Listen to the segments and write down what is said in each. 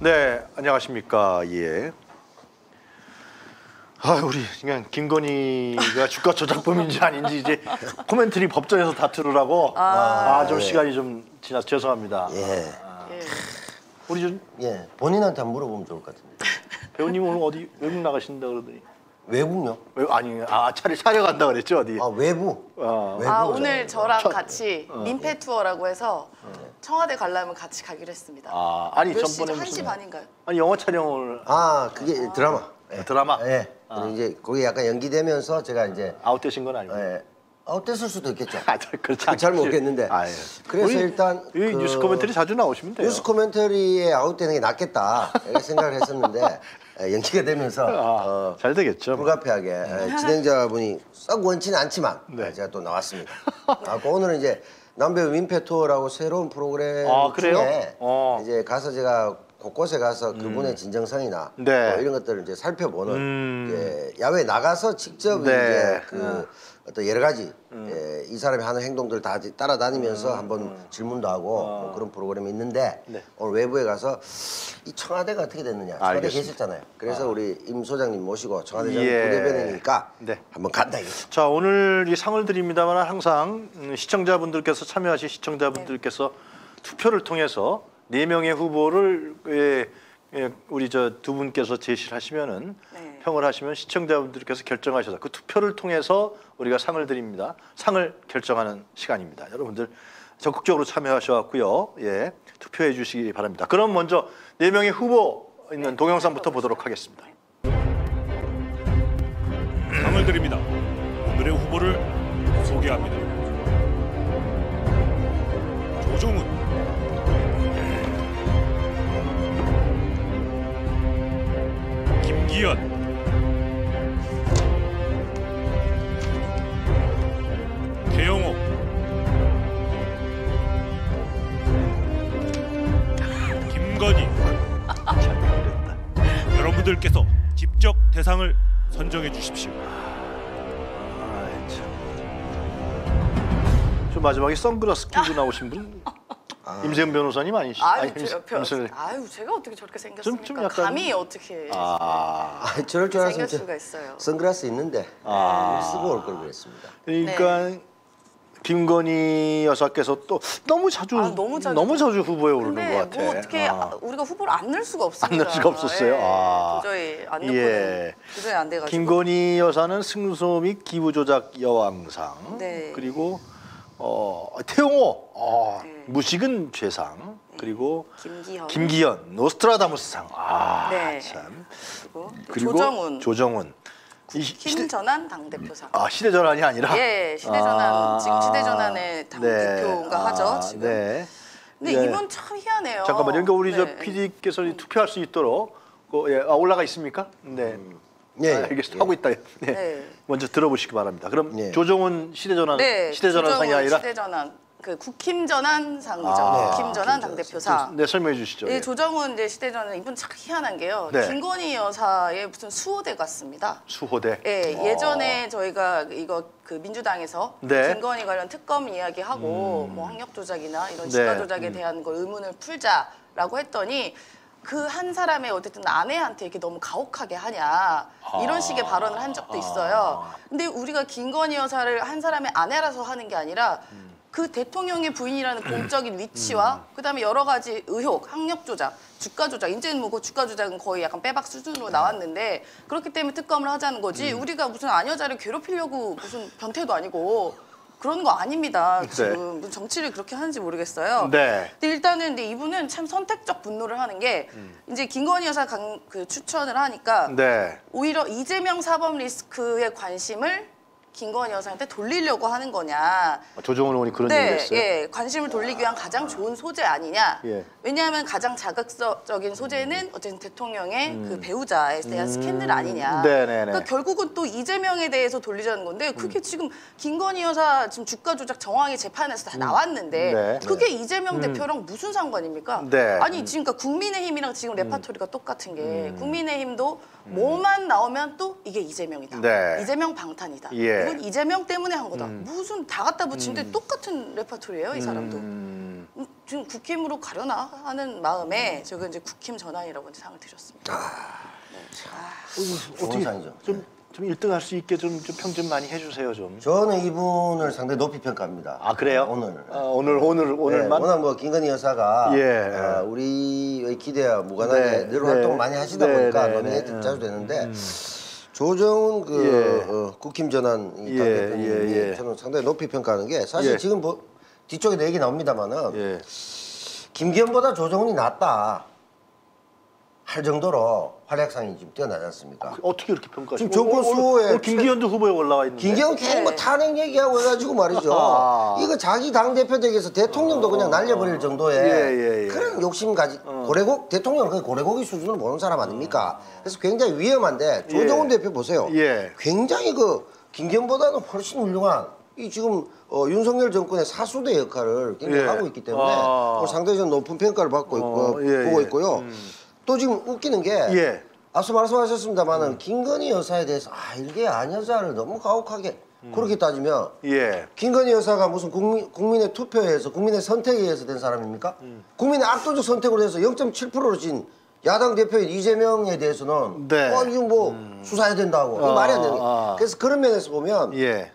네, 안녕하십니까. 예. 아, 우리 그냥 김건희가 주가 조작범인지 아닌지 이제 코멘트리 법정에서 다투르라고 아, 좀 시간이 좀 지나 죄송합니다. 예. 예. 우리 좀 예. 본인한테 한번 물어보면 좋을 것 같은데. 배우님 오늘 어디 외국 나가신다 그러더니 외국요? 외 아니 아 차례 촬영한다 그랬죠 어디? 아 외부. 아, 외부. 아 오늘 저랑 첫- 같이 민폐 투어라고 해서 청와대 가려면 같이 가기로 했습니다. 아 아니? 전번에 1시 무슨 반인가요? 아니 영화 촬영을 아 그게 드라마. 예. 드라마 예. 그리고 이제 거기 약간 연기되면서 제가 이제 아웃되신 건 아니고. 예. 아웃됐을 수도 있겠죠. 아, 그렇지 잘 않겠지. 모르겠는데. 아, 예. 그래서 우리 일단 이그 뉴스 코멘터리 자주 나오시면 돼요. 뉴스 코멘터리에 아웃되는 게 낫겠다 이렇게 생각을 했었는데 예, 연기가 되면서 아, 어, 잘 되겠죠. 불가피하게 예, 진행자분이 썩 원치는 않지만 네. 예, 제가 또 나왔습니다. 아, 그 오늘은 이제 남배우 민폐 투어라고 새로운 프로그램 아? 중에 어. 이제 가서 제가 곳곳에 가서 그분의 진정성이나 네. 뭐 이런 것들을 이제 살펴보는 음. 이제 야외 나가서 직접 네. 이제 그 어떤 여러 가지 예, 이 사람이 하는 행동들을 다 따라다니면서 한번 질문도 하고 뭐 그런 프로그램이 있는데 네. 오늘 외부에 가서 이 청와대가 어떻게 됐느냐 청와대 알겠습니다. 계셨잖아요. 그래서 우리 임 소장님 모시고 청와대장 예. 부대변이니까 네. 한번 간다 이거죠. 자 오늘 이 상을 드립니다만 항상 음, 시청자분들께서 참여하신 시청자분들께서 투표를 통해서 네 명의 후보를 예, 예, 우리 저 두 분께서 제시를 하시면은 네. 평을 하시면 시청자분들께서 결정하셔서 그 투표를 통해서 우리가 상을 드립니다. 상을 결정하는 시간입니다. 여러분들 적극적으로 참여하셔갖고요. 예, 투표해 주시기 바랍니다. 그럼 먼저 네 명의 후보 있는 동영상부터 보도록 하겠습니다. 상을 드립니다. 오늘의 후보를 소개합니다. 조종훈 김기현 여러분들께서 직접 대상을 선정해 주십시오. 저 마지막에 선글라스 끼고 나오신 분 임세훈 변호사님 아니시? 아유, 아니, 제가, 임세- 임세- 아유 제가 어떻게 저렇게 생겼습니까? 좀 약간- 감히 어떻게 아, 아, 저럴 줄 알았으면 생길 저 수가 있어요. 선글라스 있는데 아. 쓰고 올 걸 그랬습니다. 그러니까 김건희 여사께서 또 너무 자주 아, 너무 자주 후보에 오르는 것 같아. 뭐 어떻게 아. 아, 우리가 후보를 안 넣을 수가 없습니다. 안 넣을 수가 없었어요? 예, 아. 도저히 안 넣고는 예. 도저히 안 돼가지고. 김건희 여사는 승소 및 기부 조작 여왕상 네. 그리고 어, 태용호 어, 네. 무식은 죄상 그리고 김기현 김기현 노스트라다무스상 아 네. 참 그리고, 그리고 조정훈 조정훈 이김 시대, 전환 당 대표상. 아 시대전환이 아니라 예, 시대전환 아, 지금 시대전환의 당 대표인가 하죠 지금. 네. 근데 네. 이분 참 희한해요. 잠깐만요. 그러니까 우리 저 네. PD께서 투표할 수 있도록 그, 예, 아, 올라가 있습니까? 네. 예, 아, 예, 알겠습니다. 예. 하고 있다. 네. 네. 먼저 들어보시기 바랍니다. 그럼 예. 조정훈 시대전환 네, 시대전환 상이 조정훈 아니라 시대전환 그 국힘 전환 상이죠. 아, 국힘 전환 당 대표상. 네 설명해 주시죠. 이 예. 조정훈 이제 시대전환 이분 참 희한한 게요. 네. 김건희 여사의 무슨 수호대 같습니다. 수호대. 예, 어. 예전에 저희가 이거 그 민주당에서 네. 김건희 관련 특검 이야기하고 뭐 학력 조작이나 이런 네. 주가 조작에 대한 걸 의문을 풀자라고 했더니 그한 사람의 어쨌든 아내한테 이렇게 너무 가혹하게 하냐 이런 식의 발언을 한 적도 있어요. 근데 우리가 김건희 여사를 한 사람의 아내라서 하는 게 아니라 그 대통령의 부인이라는 공적인 위치와 그다음에 여러 가지 의혹, 학력 조작, 주가 조작, 이제는 뭐그 주가 조작은 거의 약간 빼박 수준으로 나왔는데 그렇기 때문에 특검을 하자는 거지 우리가 무슨 아녀자를 괴롭히려고 무슨 변태도 아니고 그런 거 아닙니다. 지금 무슨 정치를 그렇게 하는지 모르겠어요. 네. 근데 일단은 근데 이분은 참 선택적 분노를 하는 게 이제 김건희 여사 강, 그 추천을 하니까 네. 오히려 이재명 사법 리스크의 관심을 김건희 여사한테 돌리려고 하는 거냐. 조정훈 의원이 그런 얘기를 네, 했어요. 예, 관심을 돌리기 위한 가장 좋은 소재 아니냐. 예. 왜냐하면 가장 자극적인 소재는 어쨌든 대통령의 그 배우자에 대한 스캔들 아니냐. 음. 네네네. 그러니까 결국은 또 이재명에 대해서 돌리자는 건데 그게 지금 김건희 여사 지금 주가 조작 정황이 재판에서 다 나왔는데 네. 그게 이재명 대표랑 무슨 상관입니까? 네. 아니 지금 그러니까 국민의힘이랑 지금 레파토리가 똑같은 게 국민의힘도 뭐만 나오면 또 이게 이재명이다. 네. 이재명 방탄이다. 예. 이건 이재명 때문에 한 거다. 무슨 다 갖다 붙이는데 똑같은 레파토리예요, 이 사람도. 음, 지금 국힘으로 가려나 하는 마음에 제가 이제 국힘 전환이라고 이제 상을 드렸습니다. 좋은 상이죠. 좀, 좀 1등 할 수 있게 좀, 좀 평 좀 많이 해주세요 좀. 저는 이분을 상당히 높이 평가합니다. 아 그래요? 오늘. 아, 오늘 오늘 네, 오늘만. 워낙 뭐 김건희 여사가 예. 어, 우리의 기대와 무관하게 네, 늘 네. 활동 많이 하시다 네, 보니까 네, 노미네이트 네. 자주 되는데 조정은 그 예. 어, 국힘 전환 이 예, 당대표님이 예, 예. 저는 상당히 높이 평가하는 게 사실 예. 지금 뭐 뒤쪽에도 얘기 나옵니다만은 예. 김기현보다 조정훈이 낫다 할 정도로 활약상이 지금 뛰어나지 않습니까? 어떻게 이렇게 평가하시죠? 지금 정권 수호에 김기현도 후보에 올라와 있는데. 김기현 계속 뭐 탄핵 얘기하고 해가지고 말이죠. 아. 이거 자기 당 대표 댁에서 대통령도 그냥 날려버릴 정도의 예, 예, 예. 그런 욕심 가지 고래고 대통령은 그냥 고래고기 수준으로 보는 사람 아닙니까? 그래서 굉장히 위험한데 조정훈 예. 대표 보세요. 예. 굉장히 그 김기현보다는 훨씬 훌륭한 이 지금 어, 윤석열 정권의 사수대 역할을 굉장히 예. 하고 있기 때문에 아. 좀 높은 평가를 받고 있고 어, 예, 보고 예. 있고요. 또 지금 웃기는 게 예. 앞서 말씀하셨습니다만은 김건희 여사에 대해서 아 이게 안 여자를 너무 가혹하게 그렇게 따지면 예. 김건희 여사가 무슨 국민, 국민의 투표에 의해서 국민의 선택에 의해서 된 사람입니까? 음. 국민의 압도적 선택으로 해서 0.7%로 진 야당 대표인 이재명에 대해서는 네. 어 이거 뭐 수사해야 된다고 아, 말이 안 되는 아. 그래서 그런 면에서 보면 예.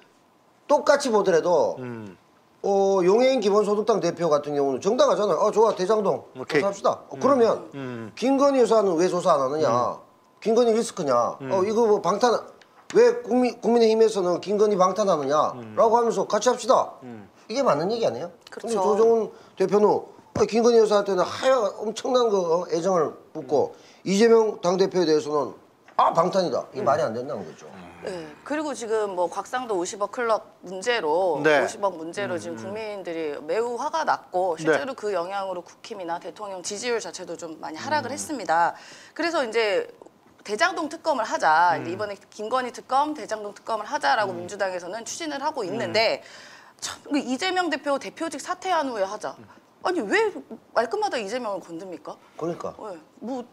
똑같이 보더라도 음. 어, 용해인 기본소득당 대표 같은 경우는 정당하잖아요. 어, 좋아, 대장동. 오케이. 조사합시다. 어, 그러면, 음. 김건희 여사는 왜 조사 안 하느냐? 김건희 리스크냐? 음. 어, 이거 뭐 방탄, 왜 국민, 국민의힘에서는 김건희 방탄하느냐? 음. 라고 하면서 같이 합시다. 이게 맞는 얘기 아니에요? 그렇죠. 근데 조정훈 대표는 어, 김건희 여사한테는 하여 엄청난 그 어, 애정을 붓고 이재명 당대표에 대해서는 아, 방탄이다. 이게 말이 안 된다는 거죠. 네. 그리고 지금 뭐 곽상도 50억 클럽 문제로 네. 50억 문제로 지금 국민들이 매우 화가 났고 실제로 그 영향으로 국힘이나 대통령 지지율 자체도 좀 많이 하락을 했습니다. 그래서 이제 대장동 특검을 하자 이번에 김건희 특검, 대장동 특검을 하자라고 민주당에서는 추진을 하고 있는데 참, 그 이재명 대표 대표직 사퇴한 후에 하자. 아니 왜 말끝마다 이재명을 건듭니까? 그러니까. 왜? 뭐, 뭐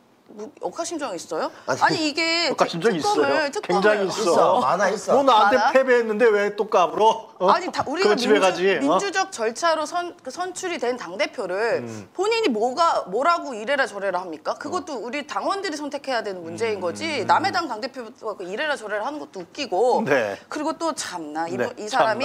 억하심정 있어요? 아니, 아니, 이게 억하심정 특검을 있어요. 특검을 굉장히 있어. 있어. 많아, 있어. 너 나한테 많아? 패배했는데 왜 또 까불어? 어? 아니 다 우리가 민주, 가지. 어? 민주적 절차로 선, 그 선출이 된 당 대표를 음. 본인이 뭐가 뭐라고 이래라 저래라 합니까? 그것도 우리 당원들이 선택해야 되는 문제인 음. 거지. 남의 당 당 대표가 그 이래라 저래라 하는 것도 웃기고. 네. 그리고 또 참나 이, 네, 이 사람이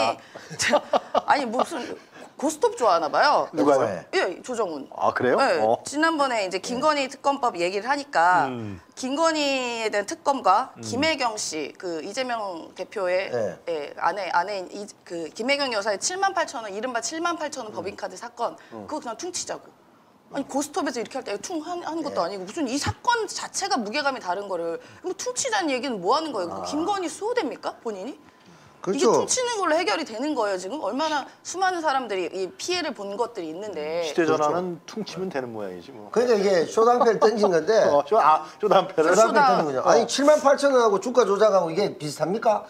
참나. 아니 무슨 고스톱 좋아하나 봐요. 누가요? 네. 예, 조정훈. 아 그래요? 네, 어. 지난번에 이제 김건희 특검법 얘기를 하니까 음. 김건희에 대한 특검과 김혜경 씨 그 이재명 대표의 네. 예, 아내 아내인 이, 그 김혜경 여사의 7만 8천 원 이른바 7만 8천 원 음. 법인카드 사건 그거 그냥 퉁치자고. 아니 고스톱에서 이렇게 할 때 퉁 하는 네. 것도 아니고 무슨 이 사건 자체가 무게감이 다른 거를 뭐 퉁치자는 얘기는 뭐 하는 거예요? 아. 김건희 수호됩니까 본인이? 이게 그렇죠. 퉁치는 걸로 해결이 되는 거예요 지금 얼마나 수많은 사람들이 이 피해를 본 것들이 있는데 시대전환은 퉁치면 되는 모양이지 뭐. 그러니까 이게 쇼당패를 던진 건데 어, 저, 아. 쇼다. 쇼당패 던진 거죠. 아니 7만 8천 원하고 주가 조작하고 이게 비슷합니까?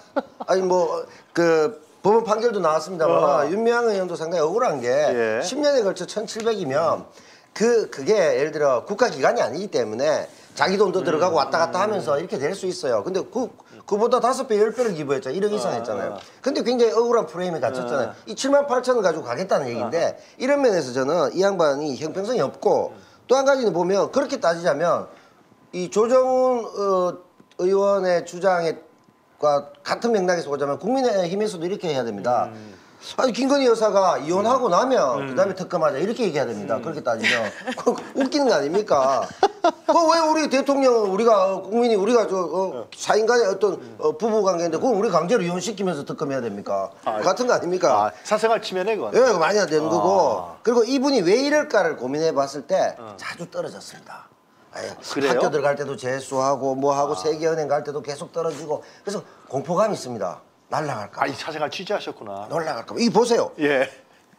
아니 뭐 그 법원 판결도 나왔습니다만 어. 윤미향 의원도 상당히 억울한 게 예. 10년에 걸쳐 1,700이면 그 그게 예를 들어 국가 기관이 아니기 때문에 자기 돈도 들어가고 왔다 갔다 하면서 이렇게 될 수 있어요. 근데 그 그보다 다섯 배, 열 배를 기부했잖아요. 1억 이상 했잖아요. 근데 굉장히 억울한 프레임에 갇혔잖아요. 이 7만 8천 원 가지고 가겠다는 얘기인데 이런 면에서 저는 이 양반이 형평성이 없고 또 한 가지는 보면 그렇게 따지자면 이 조정훈 어, 의원의 주장과 같은 맥락에서 보자면 국민의힘에서도 이렇게 해야 됩니다. 아니 김건희 여사가 이혼하고 나면 그다음에 특검하자 이렇게 얘기해야 됩니다. 그렇게 따지면 그 웃기는 거 아닙니까? 그왜 우리 대통령은 우리가 어, 국민이 우리가 저 어, 사인간의 어떤 어, 부부 관계인데 그걸 우리 강제로 이혼시키면서 특검해야 됩니까? 같은 거 아닙니까? 아, 사생활 침해네 그건. 예, 많이 안 되는 아. 거고. 그리고 이분이 왜 이럴까를 고민해 봤을 때 자주 떨어졌습니다. 아예 그래요? 학교 들어갈 때도 재수하고 뭐 하고 세계은행 갈 때도 계속 떨어지고 그래서 공포감이 있습니다. 날라갈까 봐. 아, 이 사생활 취재하셨구나. 날라갈까 봐. 이 보세요. 예.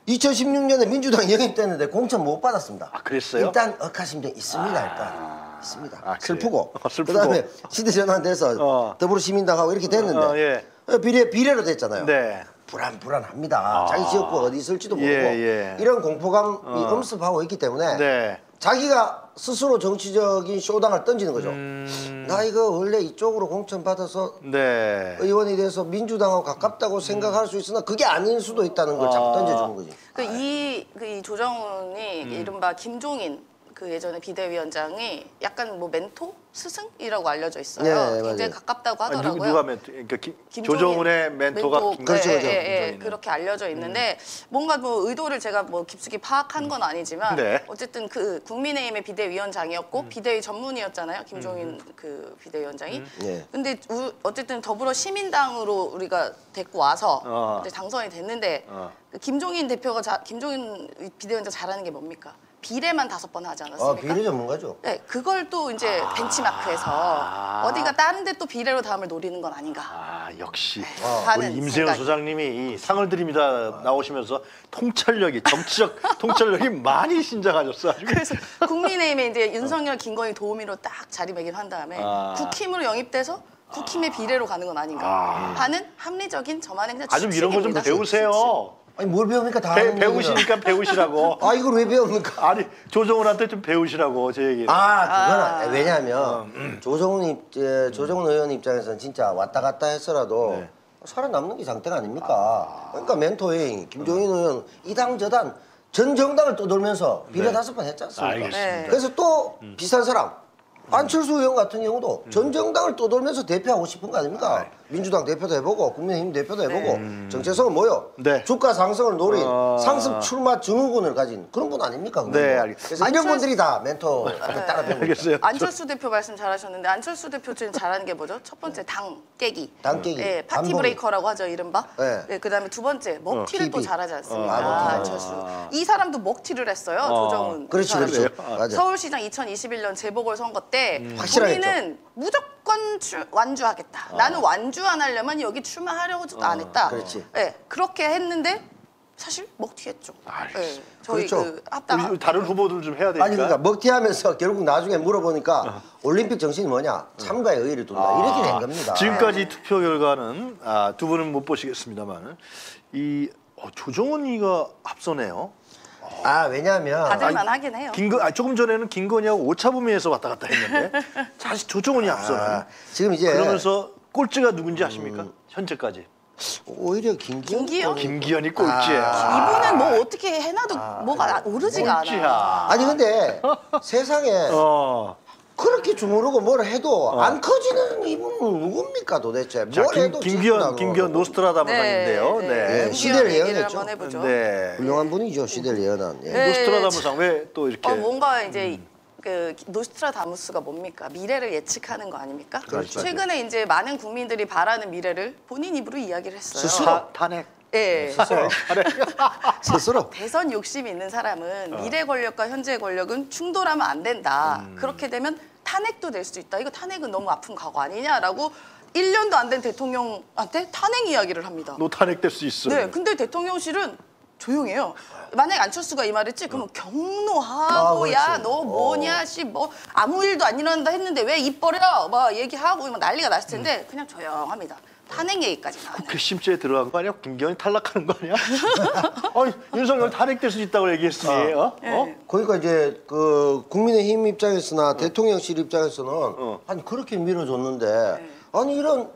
2016년에 민주당 영입됐는데 공천 못 받았습니다. 아, 그랬어요? 일단 억하심정 있습니다. 일단 있습니다. 아, 그래요? 슬프고. 어, 슬프고. 그다음에 시대전환돼서 어. 더불어시민당하고 이렇게 됐는데 어, 예. 어, 비례 비례로 됐잖아요. 네. 불안 불안합니다. 자기 지역구 어디 있을지도 모르고 예, 예. 이런 공포감이 엄습하고 있기 때문에 네. 자기가 스스로 정치적인 쇼당을 던지는 거죠. 음. 나 이거 원래 이쪽으로 공천 받아서 네. 의원이 돼서 민주당하고 가깝다고 생각할 수 있으나 그게 아닐 수도 있다는 걸 자꾸 아. 던져주는 거지. 그이 그 이 조정훈이 음. 이른바 김종인 그 예전에 비대위원장이 약간 뭐 멘토 스승이라고 알려져 있어요. 네, 굉장히 맞아요. 가깝다고 아니, 하더라고요. 누, 누가 멘토? 그러니까 김, 김종인 조정훈의 멘토가 멘토, 김, 그렇죠, 예, 그렇죠. 예, 예, 김종인은. 그렇게 알려져 있는데 뭔가 뭐 의도를 제가 뭐 깊숙이 파악한 건 아니지만 네. 어쨌든 그 국민의힘의 비대위원장이었고 음. 비대위 전문이었잖아요 김종인 그 비대위원장이. 네. 근데 우- 어쨌든 더불어 시민당으로 우리가 데리고 와서 어. 이제 당선이 됐는데 어. 그 김종인 대표가 자, 김종인 비대위원장 잘하는 게 뭡니까? 비례만 다섯 번 하지 아, 않았습니까? 비례 전문가죠. 네, 그걸 또 이제 아. 벤치마크해서 어디가 다른 데 또 비례로 다음을 노리는 건 아닌가. 아 역시 하는 우리 임세현 생각이. 소장님이 이 상을 드립니다 나오시면서 통찰력이 정치적 통찰력이 많이 신장하셨어. 그래서 국민의힘에 이제 윤석열, 김건희 도우미로 딱 자리매김한 다음에 아. 국힘으로 영입돼서 국힘의 비례로 가는 건 아닌가 하는 합리적인 저만의 그냥 아좀 이런 거 좀. 배우세요. 아니 뭘 배웁니까 다 배, 하는 얘기를. 배우시니까 배우시라고. 아 이걸 왜 배웁니까? 아니 조정훈한테 좀 배우시라고 제 얘기. 아 그건 아. 아. 왜냐하면 조정훈 입 예, 조정훈 의원 입장에서는 진짜 왔다 갔다 했어라도 네. 살아남는 게 장대가 아닙니까? 그러니까 멘토인 김종인 의원 이당 저당 전 정당을 떠돌면서 비례 네. 다섯 번 했지 않습니까? 알겠습니다. 네. 그래서 또 비슷한 사람 안철수 의원 같은 경우도 음. 전 정당을 떠돌면서 대표하고 싶은 거 아닙니까? 민주당 대표도 해보고 국민의힘 대표도 해보고 정체성은 뭐요? 네. 주가 상승을 노린 어. 상승 출마 증후군을 가진 그런 분 아닙니까? 네, 알겠습니다. 그래서 이런 안철수- 분들이 다 멘토 따라 배우고 알겠어요. 안철수 대표 말씀 잘하셨는데 안철수 대표 지금 잘하는 게 뭐죠? 첫 번째 당 깨기. 당 깨기. 예, 파티 반복이. 브레이커라고 하죠 이른바. 네. 예, 그다음에 두 번째 먹튀를 또 TV. 잘하지 않습니까? 어, 아. 안철수. 이 사람도 먹튀를 했어요 조정훈. 이 그렇지 사람이. 그렇죠. 맞아. 서울시장 2021년 재보궐 선거 때 확실하겠죠. 본인은 무조건 출- 완주하겠다. 나는 완주 안 하려면 여기 출마하려고도 안 했다. 그렇지. 예, 그렇게 했는데 사실 먹튀했죠. 알겠습니다. 예, 저희 그렇죠. 그 합당 우리 다른 후보들 좀 해야 되니까. 아니 그러니까 먹튀하면서 결국 나중에 물어보니까 올림픽 정신이 뭐냐? 참가의 의의를 둔다. 이렇게 된 겁니다. 아, 지금까지 투표 결과는 아, 두 분은 못 보시겠습니다만 이 어, 조정훈이가 앞서네요. 아 왜냐하면 받을만 하긴 해요. 김건 아, 조금 전에는 김건희하고 오차범위에서 왔다 갔다 했는데 사실 조정훈이 앞서는. 아, 지금 이제 그러면서 꼴찌가 누군지 아십니까? 현재까지 오히려 김기현 김기현? 김기현이 꼴찌예요. 아. 이분은 뭐 어떻게 해놔도 뭐가 오르지가 꼴찌야. 않아. 아니 근데 세상에 어. 그렇게 주무르고 뭘 해도 안 커지는 이분은 누굽니까 도대체? 자, 뭘 김, 해도 김기현. 김기현 노스트라다무상인데요. 네. 네. 김기현 시대를 얘기를 예언했죠. 한번 해보죠. 네. 훌륭한 분이죠 시대를 예언한. 예. 네. 노스트라다무상 왜 또 이렇게 어, 뭔가 이제 그 노스트라다무스가 뭡니까? 미래를 예측하는 거 아닙니까? 그렇죠. 최근에 이제 많은 국민들이 바라는 미래를 본인 입으로 이야기를 했어요. 스스로? 타, 탄핵 예. 스스로 대선 욕심이 있는 사람은 미래 권력과 현재 권력은 충돌하면 안 된다. 음. 그렇게 되면 탄핵도 될 수 있다. 이거 탄핵은 너무 아픈 과거 아니냐라고 1년도 안 된 대통령한테 탄핵 이야기를 합니다. 노탄핵될 수 있어요. 네, 근데 대통령실은 조용해요. 만약에 안철수가 이 말했지, 그러면 아, 경로하고 그렇지. 야너 뭐냐 씨 뭐 아무 일도 안 일어난다 했는데 왜입 버려 막 얘기하고 막 난리가 났을 텐데 음. 그냥 조용합니다. 탄핵 얘기까지는 안 해요. 괘씸죄에 들어간 거 아니야? 김기현이 탈락하는 거 아니야? 아니 윤석열 탄핵될 수 있다고 얘기했으니 어? 네. 어? 그러니까 이제 그 국민의힘 입장에서나 대통령실 입장에서는 어. 아니 그렇게 밀어줬는데 아니 이런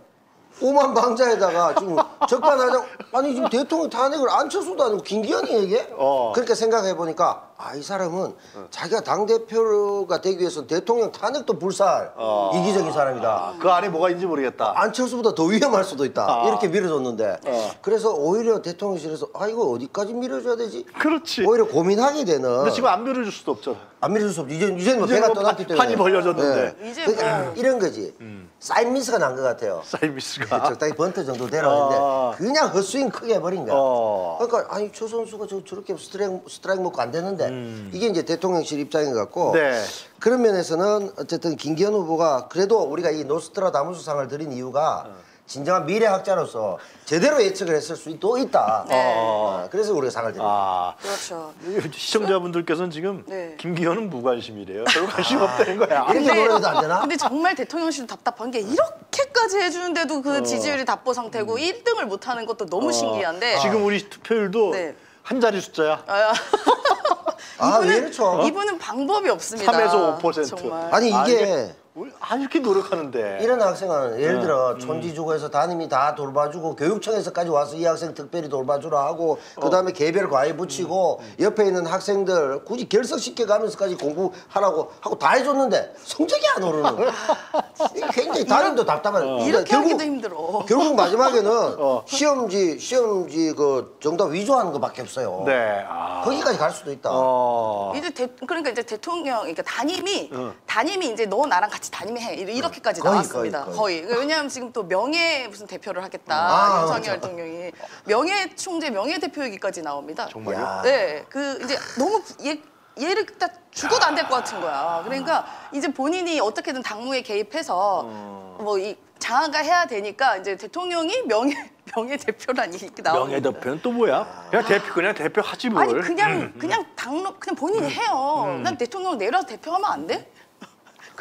오만 방자에다가 지금 적반하장 아니 지금 대통령 탄핵을 안철수도 아니고 김기현이 얘기해? 어. 그렇게 생각해 보니까 아 이 사람은 자기가 당 대표가 되기 위해서 대통령 탄핵도 불사할 어. 이기적인 사람이다. 그 안에 뭐가 있는지 모르겠다. 안철수보다 더 위험할 수도 있다. 아. 이렇게 밀어줬는데 어. 그래서 오히려 대통령실에서 아 이거 어디까지 밀어줘야 되지? 그렇지. 오히려 고민하게 되는. 근데 지금 안 밀어줄 수도 없잖아. 안 밀어줄 수 없지. 이제 이제는 뭐 배가 뭐 떠났기 판- 때문에 판이 벌려졌는데. 음. 이제 그러니까 뭐- 이런 거지. 사인 미스가 난 것 같아요. 사이미스가. 적당히 번트 정도 되라는데 아. 그냥 헛스윙 크게 해버린 거야. 어. 그러니까 아니 저 선수가 저 저렇게 스트라이크 스트라이크 먹고 안 되는데 음. 이게 이제 대통령실 입장인 것 같고 네. 그런 면에서는 어쨌든 김기현 후보가 그래도 우리가 이 노스트라다무스상을 드린 이유가 어. 진정한 미래학자로서 제대로 예측을 했을 수도 있다. 네. 어, 그래서 우리가 상을 드립니다. 아. 그렇죠. 시청자분들께서는 지금 네. 김기현은 무관심이래요. 별 관심 없다는 거야. 이렇게 노래도 안 되나? 근데 정말 대통령실도 답답한 게 이렇게까지 해주는데도 그 지지율이 답보 상태고 음. 1등을 못하는 것도 너무 신기한데 지금 우리 투표율도 네. 한 자리 숫자야. 아, 아, 왜 이분은 이렇죠? 이분은 방법이 없습니다. 3에서 5%. 정말. 아니 아, 이게 우리 아 이렇게 노력하는데. 이런 학생은 예를 들어 음. 촌지주고에서 담임이 다 돌봐주고 교육청에서까지 와서 이 학생 특별히 돌봐주라 하고 그다음에 개별 과외 붙이고 옆에 있는 학생들 굳이 결석시켜 가면서까지 공부하라고 하고 다 해줬는데 성적이 안 오르는 거야. 굉장히 담임도 답답한. 그러니까 이렇게 결국- 하기도 힘들어. 결국 마지막에는 어. 시험지 시험지 그 정답 위조하는 것밖에 없어요. 네. 아. 거기까지 갈 수도 있다. 어. 이제 대, 그러니까 이제 대통령 그러니까 담임이 어. 담임이 이제 너 나랑 같이 담임해 이렇- 이렇게까지 거의, 나왔습니다. 거의, 거의, 거의. 왜냐하면 지금 또 명예 무슨 대표를 하겠다 아, 윤석열 맞아. 대통령이 명예 총재 명예 대표 얘기까지 나옵니다. 정말요? 야. 네, 그 이제 너무 얘 얘를 딱 죽어도 안 될 것 같은 거야. 그러니까 이제 본인이 어떻게든 당무에 개입해서 어. 뭐이 장악가 해야 되니까 이제 대통령이 명예 명예 대표란 얘기 나오고. 명예 대표는 또 뭐야? 그냥 대표 그냥 대표 하지 뭘. 아니 그냥 그냥 당로 그냥 본인이 해요. 난 대통령 내려서 대표하면 안 돼?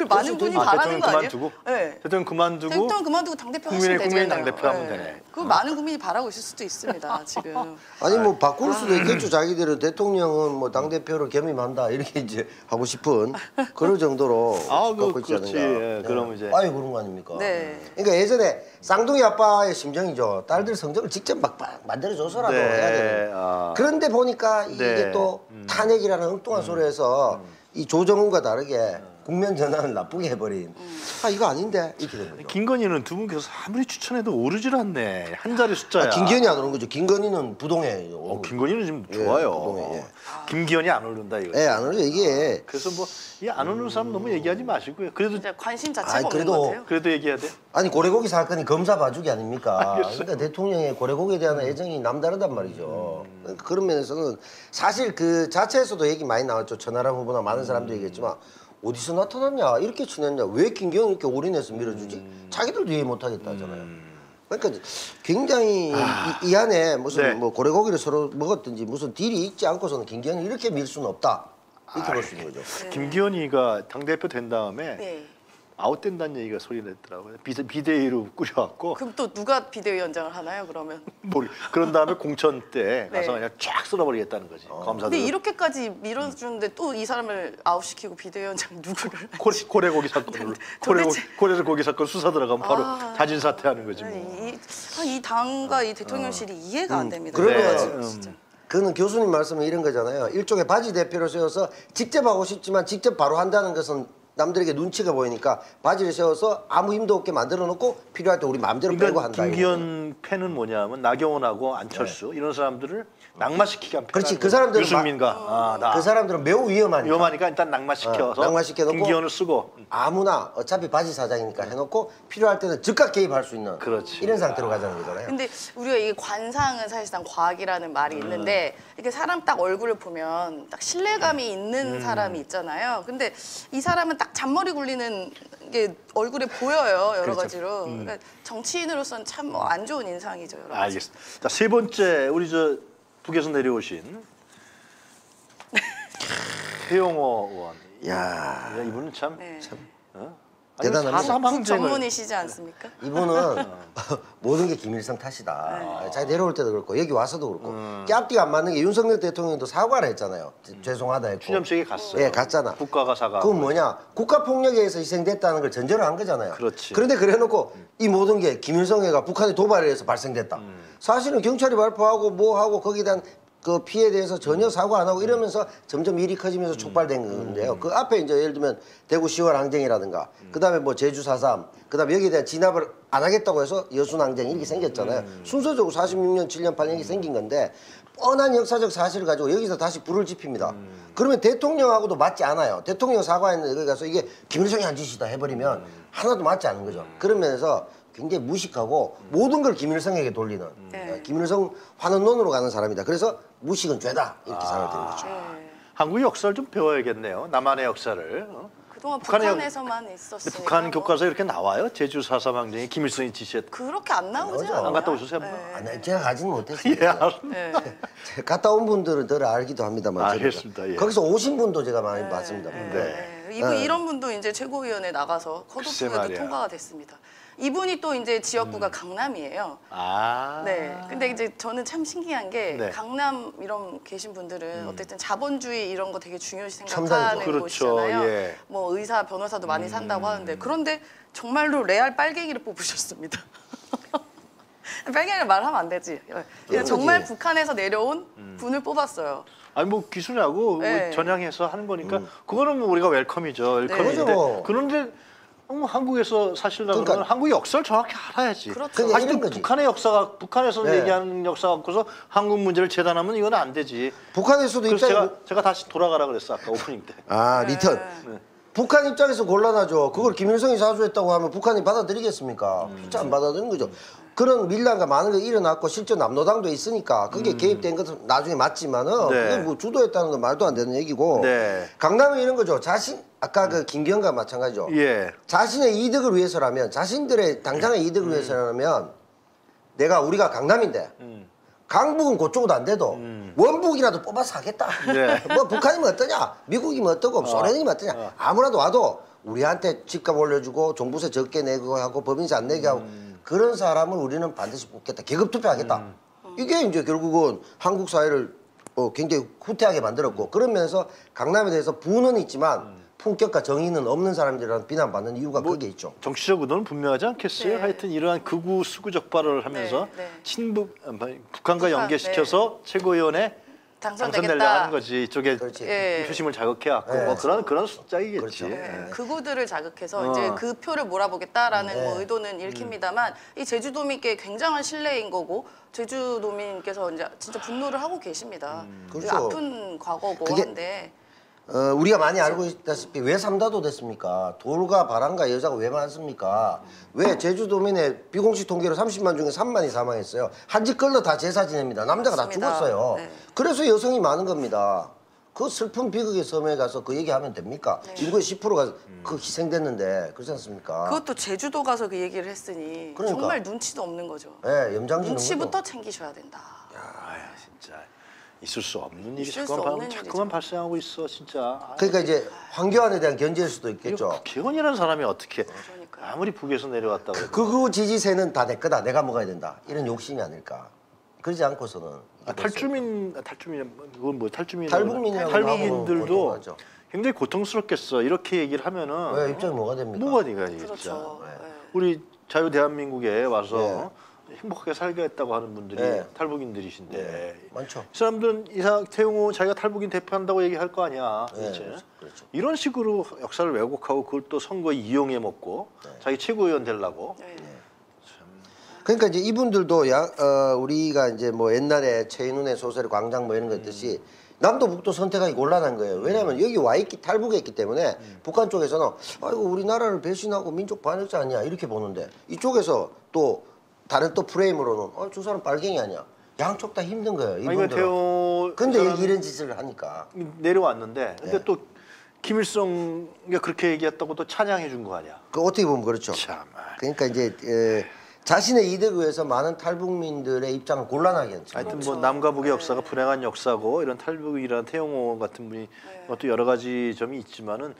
그 많은 분이 아, 바라는 거 아니에요? 그만두고? 네. 대통령 그만두고 대통령 그만두고 당 대표 국민의- 하시면 되잖아요. 국민의 당대표 하면 되네. 그 많은 국민이 바라고 있을 수도 있습니다. 지금. 아니 뭐 바꿀 수도 있겠죠. 자기들은 대통령은 뭐 당 대표로 겸임한다 이렇게 이제 하고 싶은 그럴 정도로 아, 그- 갖고 있지 그렇지. 않은가. 예, 그럼 이제- 아유 그런 거 아닙니까? 네. 그러니까 예전에 쌍둥이 아빠의 심정이죠. 딸들 성적을 직접 막 만들어 줘서라도 네, 해야 되는. 아. 그런데 보니까 이게 네. 음. 또 탄핵이라는 엉뚱한 소리에서 이 조정훈과 다르게 국면 전환을 나쁘게 해버린. 아 이거 아닌데 이렇게 된 거죠. 김건희는 두 분께서 아무리 추천해도 오르질 않네. 한 자리 숫자야. 아, 김기현이 안 오는 거죠. 김건희는 부동에. 어, 김건희는 지금 예, 좋아요. 부동에, 예. 김기현이 안 오른다 이거. 예, 안 오죠. 이게 그래서 뭐 이 안 오는 사람 너무 얘기하지 마시고요. 그래도 이제 관심 자체가 아이, 없는 그래도 것 같아요. 그래도 얘기해야 돼. 아니 고래고기 사건이 검사 봐주기 아닙니까? 그러니까 대통령의 고래고기에 대한 애정이 남다르단 말이죠. 그런 면에서는 사실 그 자체에서도 얘기 많이 나왔죠. 전화람 후보나 많은 사람들이 얘기했지만 어디서 나타났냐 이렇게 친했냐 왜 김경이 이렇게 올인해서 밀어주지? 자기들도 이해 못하겠다 하잖아요. 그러니까 굉장히 이, 이 안에 무슨 네. 뭐 고래고기를 서로 먹었든지 무슨 딜이 있지 않고서는 김경이 이렇게 밀 수는 없다 이렇게 볼수 있는 거죠. 김기현이가 당 대표 된 다음에 네. 아웃된다는 얘기가 소리 냈더라고요. 비대, 비대위로 꾸려왔고 그럼 또 누가 비대위원장을 하나요? 그러면? 뭐 그런 다음에 공천 때 가서 네. 그냥 쫙 쓸어버리겠다는 거지. 검사들. 근데 이렇게까지 밀어주는데 또이 사람을 아웃시키고 비대위원장 누구를? 코레, 코레고기 사건으로 코레고, 도대체- 코레고기 사건 수사 들어가면 바로 아. 자진 사퇴하는 거지 뭐. 이, 아, 이 당과 이 대통령실이 이해가 안 됩니다. 그러면 그래가지고 음. 진짜. 그는 교수님 말씀은 이런 거잖아요. 일종의 바지 대표로 세워서 직접 하고 싶지만 직접 바로 한다는 것은 남들에게 눈치가 보이니까 바지를 세워서 아무 힘도 없게 만들어 놓고 필요할 때 우리 마음대로 빼고 그러니까 한다. 김기현 팬은 뭐냐면 나경원하고 안철수 이런 사람들을 낙마시키게 한 네. 그렇지, 그 사람들은. 유승민과 아, 나 그 사람들은 매우 위험하니까 위험하니까 일단 낙마시켜서 어, 낙마시켜 놓고 김기현을 쓰고 아무나 어차피 바지 사장이니까 해놓고 필요할 때는 즉각 개입할 수 있는 그렇지. 이런 상태로 가자는 거잖아요. 근데 우리가 이 관상은 사실상 과학이라는 말이 음. 있는데 이렇게 사람 딱 얼굴을 보면 딱 신뢰감이 음. 있는 사람이 있잖아요. 근데 이 사람은 딱 잔머리 굴리는 게 얼굴에 보여요 여러 그렇죠. 가지로. 그러니까 정치인으로서는 참안 좋은 인상이죠 여러 가지. 알겠습니다. 자세 번째 우리 저 북에서 내려오신 최용호 의원. 야 야, 이분은 참, 네. 어? 대단합니다. 국 사망쟁을 전문이시지 않습니까? 이분은 모든 게 김일성 탓이다. 네. 자기 내려올 때도 그렇고 여기 와서도 그렇고 음. 깨앞뒤가 안 맞는 게 윤석열 대통령도 사과를 했잖아요. 죄송하다 했고. 추념식에 갔어요. 예, 갔잖아. 국가가 사과. 그건 뭐냐? 국가 폭력에 의해서 희생됐다는 걸 전제로 한 거잖아요. 그렇지. 그런데 그래놓고 이 모든 게 김일성애가 북한의 도발에 의해서 발생됐다. 음. 사실은 경찰이 발표하고 뭐 하고 거기에 대한 그 피해에 대해서 전혀 사과 안 하고 이러면서 점점 일이 커지면서 촉발된 건데요. 그 앞에 이제 예를 들면 대구 10월 항쟁이라든가 그다음에 뭐 제주 4.3 그다음에 여기에 대한 진압을 안 하겠다고 해서 여순 항쟁 이렇게 생겼잖아요. 순서적으로 46년, 7년, 8년이 생긴 건데 뻔한 역사적 사실을 가지고 여기서 다시 불을 지핍니다. 그러면 대통령하고도 맞지 않아요. 대통령 사과했는데 거기 가서 이게 김일성이 한 짓이다 해버리면 하나도 맞지 않은 거죠. 그런 면에서 굉장히 무식하고 모든 걸 김일성에게 돌리는 네. 어, 김일성 환원론으로 가는 사람이다. 그래서 무식은 죄다 이렇게 생각되는 거죠. 네. 한국 역사를 좀 배워야겠네요. 남한의 역사를. 어? 그동안 북한에서만 있었으니까. 북한 뭐. 교과서에 이렇게 나와요? 제주 4.3 항쟁에 김일성이 지시했. 그렇게 안 나오죠. 안 갔다 오셨어요? 네. 아, 네, 제가 가지는 못했어요. 예, 알- 네. 갔다 온 분들은 덜 알기도 합니다만. 아. 알겠습니다. 예. 거기서 오신 분도 제가 많이 네. 봤습니다. 네. 네. 이분 네. 이런 분도 이제 최고위원회 나가서 컷오프에도. 통과가 됐습니다. 이분이 또 이제 지역구가 강남이에요. 아. 네. 근데 이제 저는 참 신기한 게 네. 강남 이런 계신 분들은 어쨌든 자본주의 이런 거 되게 중요시. 생각하는 그렇죠. 곳이잖아요. 예. 뭐 의사, 변호사도 많이 산다고 하는데 그런데 정말로 레알 빨갱이를 뽑으셨습니다. 빨갱이를 말하면 안 되지. 그렇지. 정말 북한에서 내려온 분을 뽑았어요. 아니 뭐 기술하고 네. 뭐 전향해서 하는 거니까 그거는 뭐 우리가 웰컴이죠. 웰컴인데 그렇죠, 뭐. 그런데 뭐 한국에서 사실라 그러니까- 그러면 한국의 역사를 정확히 알아야지. 그렇죠. 아직도. 북한의 역사가 북한에서 네. 얘기하는 역사 갖고서 한국 문제를 재단하면 이건 안 되지. 북한에서도 그래서 입장이 제가 제가 다시 돌아가라 그랬어 아까 오프닝 때. 아 리턴. 네. 북한 입장에서 곤란하죠. 그걸 김일성이 사주했다고 하면 북한이 받아들이겠습니까? 음. 진짜 안 받아들이는 거죠. 그런 민란과 같은 게 일어났고 실제 남로당도 있으니까 그게 개입된 것은 나중에 맞지만은 음. 네. 그게 뭐 주도했다는 건 말도 안 되는 얘기고 네. 강남은 이런 거죠. 자신 아까 그 김기현과 마찬가지죠. 예. 자신의 이득을 위해서라면 자신들의 당장의 이득을 음. 위해서라면 내가 우리가 강남인데 음. 강북은 그쪽도 안 돼도 원북이라도 뽑아서 하겠다. 네. 뭐 북한이면 어떠냐, 미국이면 어떠고 소련이면 어떠냐. 어. 아무라도 와도 우리한테 집값 올려주고 종부세 적게 내고 하고 법인세 안 내게 하고 음. 그런 사람을 우리는 반드시 뽑겠다. 계급 투표하겠다. 이게 이제 결국은 한국 사회를 어, 굉장히 후퇴하게 만들었고 그런 면에서 강남에 대해서 부는 있지만 음. 품격과 정의는 없는 사람들이라는 비난받는 이유가 뭐 그게 있죠. 정치적 의도는 분명하지 않겠어요. 네. 하여튼 이러한 극우 수구 적발을 하면서 네, 네. 친북 아, 뭐, 북한과 북한, 연계시켜서 최고위원회 당선되려 당선되겠다. 하는 거지. 이쪽에 그렇지. 예. 표심을 자극해갖고 네. 뭐 그런 그런 숫자이겠지. 그렇죠. 예. 네, 극우들을 자극해서 어. 이제 그 표를 몰아보겠다라는 네. 뭐 의도는 읽힙니다만 이 제주도민께 굉장한 신뢰인 거고 제주도민께서 이제 진짜 분노를 하고 계십니다. 그 그렇죠. 아픈 과거고 그게- 한데 어, 우리가 많이 알고 있다시피 왜 삼다도 됐습니까? 돌과 바람과 여자가 왜 많습니까? 왜 제주도민의 비공식 통계로 30만 중에 3만이 사망했어요. 한 집 걸러 다 제사 지냅니다. 남자가 맞습니다. 다 죽었어요. 네. 그래서 여성이 많은 겁니다. 그 슬픈 비극의 섬에 가서 그 얘기하면 됩니까? 인구의 10%가 그 희생됐는데 그렇지 않습니까? 그것도 제주도 가서 그 얘기를 했으니 그러니까. 정말 눈치도 없는 거죠. 예, 염장지는 눈치부터 챙기셔야 된다. 진짜 있을 수 없는 일이 있을 수 자꾸만, 없는 자꾸만 일이죠. 발생하고 있어 진짜. 아, 그러니까 이제 황교안에 대한 견제일 수도 있겠죠. 국회의원이라는 사람이 어떻게 그러니까요. 아무리 북에서 내려왔다고 해도 극우 지지세는 다 내 거다. 내가 먹어야 된다. 이런 욕심이 아닐까. 그러지 않고서는 아, 탈주민 아, 탈주민 그건 뭐 탈주민 탈북민이라고 탈북민들도 하고. 굉장히 고통스럽겠어 이렇게 얘기를 하면은 왜 입장이 뭐가 됩니까? 뭐가 네가 진짜 그렇죠. 네. 우리 자유 대한민국에 와서 행복하게 살겠다고 하는 분들이 네. 탈북인들이신데 많죠. 이 사람들은 이상 태용호 자기가 탈북인 대표한다고 얘기할 거 아니야. 네? 그렇죠. 그렇죠. 이런 식으로 역사를 왜곡하고 그걸 또 선거에 이용해 먹고 네. 자기 최고위원 되려고 네. 그러니까 이제 이분들도 야, 어, 우리가 이제 뭐 옛날에 최인훈의 소설 광장 뭐 이런 거 있듯이 남도 북도 선택하기 곤란한 거예요. 왜냐하면 여기 와 있기 탈북에 있기 때문에 북한 쪽에서는 아이고 우리나라를 배신하고 민족 반역자 아니야 이렇게 보는데 이쪽에서 또 다른 또 프레임으로는 어, 저 사람 빨갱이 아니야. 양쪽 다 힘든 거예요. 이분들은. 태용 근데 이런 짓을 하니까 내려왔는데 근데 네. 또 김일성이 그렇게 얘기했다고 또 찬양해 준 거 아니야. 그 어떻게 보면 그렇죠. 참. 그러니까 이제 에, 자신의 이득을 위해서 많은 탈북민들의 입장을 곤란하게 했죠. 하여튼 그렇죠. 뭐 남과 북의 네. 역사가 불행한 역사고 이런 탈북이란 태용호 같은 분이 뭐또 여러 가지 점이 있지만은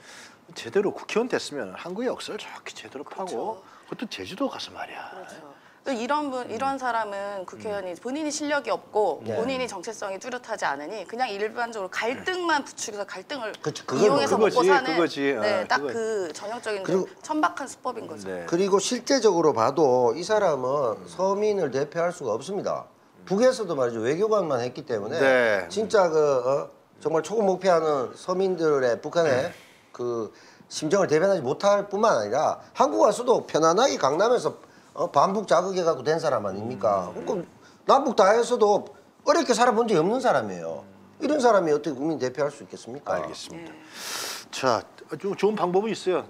제대로 국회의원 됐으면 한국의 역사를 정확히 제대로 파고 그렇죠. 그것도 제주도 가서 말이야. 그렇죠. 또 이런 분 이런 사람은 국회의원이 본인이 실력이 없고 네. 본인이 정체성이 뚜렷하지 않으니 그냥 일반적으로 갈등만 부추겨서 갈등을 그치, 이용해서 그거지, 먹고 사는 그거지. 어, 네, 딱. 그 전형적인 그리고- 그 천박한 수법인 거죠. 네. 그리고 실제적으로 봐도 이 사람은 서민을 대표할 수가 없습니다. 북에서도 말이죠 외교관만 했기 때문에 네. 진짜 그 어, 정말 초고목피하는 서민들의 북한의 그 심정을 대변하지 못할 뿐만 아니라 한국 와서도 편안하게 강남에서 어, 반북 자극해 갖고 된 사람 아닙니까? 그러니까 남북 다 해서도 어렵게 살아본 적이 없는 사람이에요. 이런 사람이 어떻게 국민 대표할 수 있겠습니까? 알겠습니다. 자, 좀 좋은 방법은 있어요.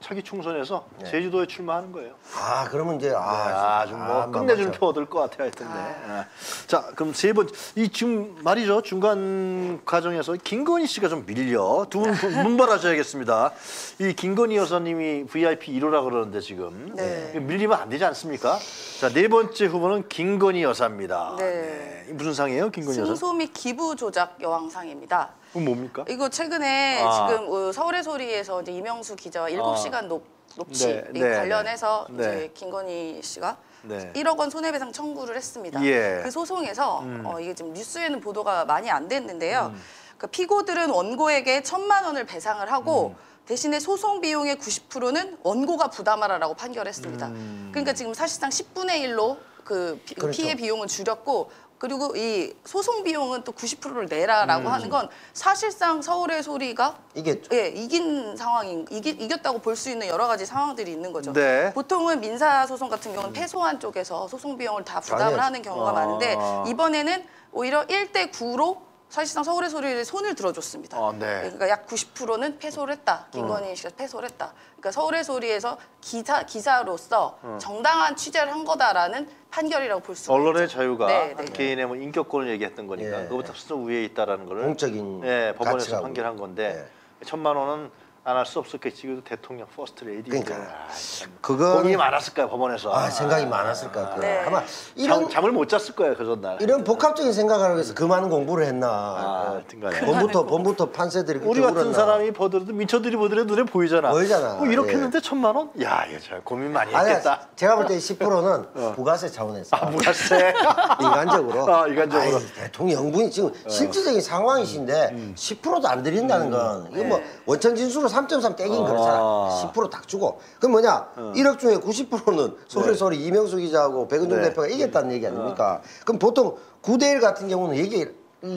차기 총선에서 제주도에 출마하는 거예요. 아 그러면 이제 아, 아, 아주 뭐 아, 끝내주는. 표 얻을 것 같아요, 하여튼. 네. 아. 자, 그럼 세 번, 이 지금 말이죠. 중간 과정에서 김건희 씨가 좀 밀려. 두 분 분발하셔야겠습니다. 이 김건희 여사님이 VIP 1호라 그러는데 지금. 네. 밀리면 안 되지 않습니까? 자, 네 번째 후보는 김건희 여사입니다. 네. 이 무슨 상이에요, 김건희 여사? 승소 및 기부 조작 여왕상입니다. 그건 뭡니까? 이거 최근에 아. 지금 어, 서울의 소리에서 이제 이명수 기자와 7시간 녹, 녹취 네, 이 네, 관련해서 네. 이제 김건희 씨가 네. 1억 원 손해배상 청구를 했습니다. 예. 그 소송에서 음. 어, 이게 지금 뉴스에는 보도가 많이 안 됐는데요. 그러니까 피고들은 원고에게 천만 원을 배상을 하고 음. 대신에 소송 비용의 90%는 원고가 부담하라라고 판결했습니다. 음. 그러니까 지금 사실상 10분의 1로 그 피, 그렇죠. 피해 비용은 줄였고 그리고 이 소송 비용은 또 90%를 내라라고 음. 하는 건 사실상 서울의 소리가 이게 예, 이긴 상황인 이기, 이겼다고 볼 수 있는 여러 가지 상황들이 있는 거죠. 네. 보통은 민사 소송 같은 경우는 패소한 쪽에서 소송 비용을 다 부담을. 하는 경우가 아. 많은데 이번에는 오히려 1대 9로 사실상 서울의 소리를 손을 들어줬습니다. 아, 네. 그러니까 약 90%는 패소를 했다. 김건희 씨가 패소를 했다. 그러니까 서울의 소리에서 기사 기사로서 정당한 취재를 한 거다라는 판결이라고 볼 수가 언론의 있죠. 자유가 네, 네. 개인의 뭐 인격권을 얘기했던 거니까 예. 그것보다 수준 위에 있다라는 거를 공적인 예, 법원에서 가치라고. 판결한 건데 천만 원은 안 할 수 없었겠지. 그래도 대통령 퍼스트 레이디. 그러니까. 아, 참. 그건- 고민이 많았을까요 법원에서. 아 생각이 많았을 것 같아요. 네. 아마 이런 잠, 잠을 못 잤을 거예요 그 전날. 이런 복합적인 생각을 하기 위해서 그 많은 공부를 했나. 아, 어, 하여튼간에. 봄부터 봄부터 판세들이 우리 같은 울었나. 사람이 보더라도 민초들이 보더라도 눈에 보이잖아. 보이잖아. 뭐 이렇게 예. 했는데 천만 원? 야, 이거 참 고민 많이 아니 했겠다. 제가 볼 때 10%는 부가세 차원에서 아, 무가세. 인간적으로. 아, 인간적으로. 아이, 대통령 영분이 지금 실질적인 상황이신데 10%도 안 드린다는 건 이거 뭐 원천 진수로 3.3 떼긴 그렇잖아. 아. 10%딱 주고. 그럼 뭐냐? 1억 중에 90%는 서울의 소리 이명수 기자하고 백은종 네. 대표가 이겼다는 얘기 아닙니까? 그럼 보통 9대1 같은 경우는 이게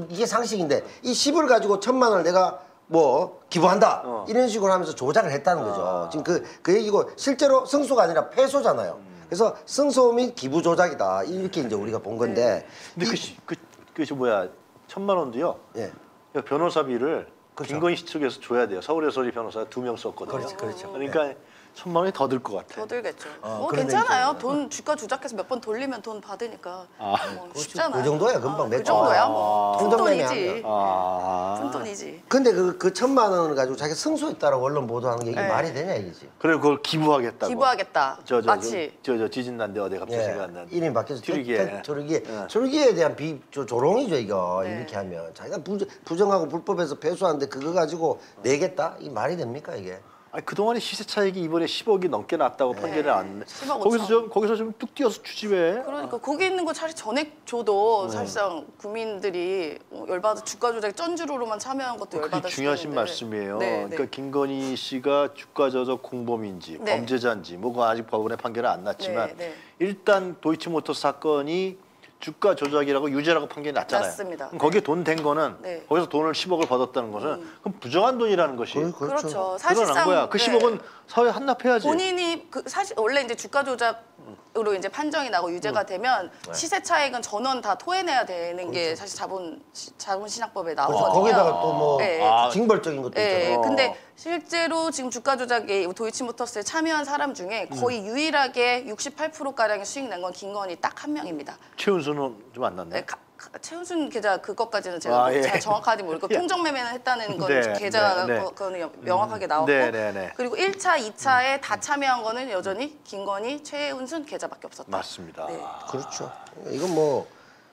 이게 상식인데 이 10을 가지고 천만 원을 내가 뭐 기부한다 어. 이런 식으로 하면서 조작을 했다는 거죠. 지금 그 그 얘기고 실제로 승소가 아니라 패소잖아요. 그래서 승소 및 기부 조작이다 이렇게 이제 우리가 본 건데. 근데 그, 시- 그, 그것이 뭐야? 천만 원도요. 예. 그 변호사비를 그렇죠. 김건희 씨 측에서 줘야 돼요. 서울의 소리 변호사 두 명 썼거든요. 그렇죠. 그러니까 천만 원이 더 들 것 같아. 더 들겠죠. 어, 뭐 그런 괜찮아요. 얘기죠. 돈 주가 조작해서 몇 번 돌리면 돈 받으니까 아. 뭐 그렇지. 쉽잖아요. 그 정도야, 금방 아, 몇그 정도야 뭐. 아. 푼돈이지. 통정매매하면. 아. 푼돈이지. 근데 그, 그 천만 원을 가지고 자기가 승소했다라고 언론 보도하는 게 이게 네. 말이 되냐 이거지. 그래 그걸 기부하겠다고. 기부하겠다. 저, 저, 마치 저, 저 지진 난데 어디 갑자기 예. 생각 안 나는데. 이름이 바뀌어서 조르기에. 조르기에 예. 조르기에 대한 비 조, 조롱이죠 이거 네. 이렇게 하면 자기가 부, 부정하고 불법에서 패소하는데 그거 가지고 내겠다 이 말이 됩니까 이게? 아니 그동안에 시세 차익이 이번에 10억이 넘게 났다고 판결이 나왔는데 10억 거기서 5천. 좀 거기서 좀 뚝 뛰어서 주지 왜? 그러니까 거기 있는 거 차라리 전액 줘도 사실상 국민들이 어, 열받아 주가 조작 전주로만 참여한 것도 그게 열받아 중요하신 죽겠는데. 말씀이에요. 네, 그러니까 네. 김건희 씨가 주가 조작 공범인지 네. 범죄자인지 뭐가 아직 법원에 판결은 안 났지만 네, 네. 일단 도이치모터 사건이 주가 조작이라고 유죄라고 판결이 났잖아요. 났습니다. 그럼 거기에 돈 된 거는 네. 음. 거기서 돈을 10억을 받았다는 것은 그럼 부정한 돈이라는 것이 그- 그렇죠. 드러난 사실상 거야. 그 네. 10억은 사회에 한납해야지. 본인이 그 사실 원래 이제 주가 조작으로 이제 판정이 나고 유죄가 되면 네. 시세 차익은 전원 다 토해내야 되는 게 사실 자본 시- 자본신약법에 나오거든요. 그렇죠. 거기다가 또 뭐 네. 아, 징벌적인 것도 예, 있잖아요. 근데 실제로 지금 주가 조작에 도이치모터스에 참여한 사람 중에 거의 유일하게 68% 가량의 수익 낸건 김건희 딱 한 명입니다. 최은수는 좀 안 났네. 네, 가- 가- 최은순 계좌 그것까지는 제가 아, 뭐 예. 잘 정확하지 모르고 통정 매매는 했다는 건 네, 계좌가 네, 네. 그- 그거는 여- 명확하게 나왔고 네, 네, 네. 그리고 1차, 2차에 다 참여한 거는 여전히 김건희, 최은순 계좌밖에 없었다. 맞습니다. 네. 그렇죠. 이건 뭐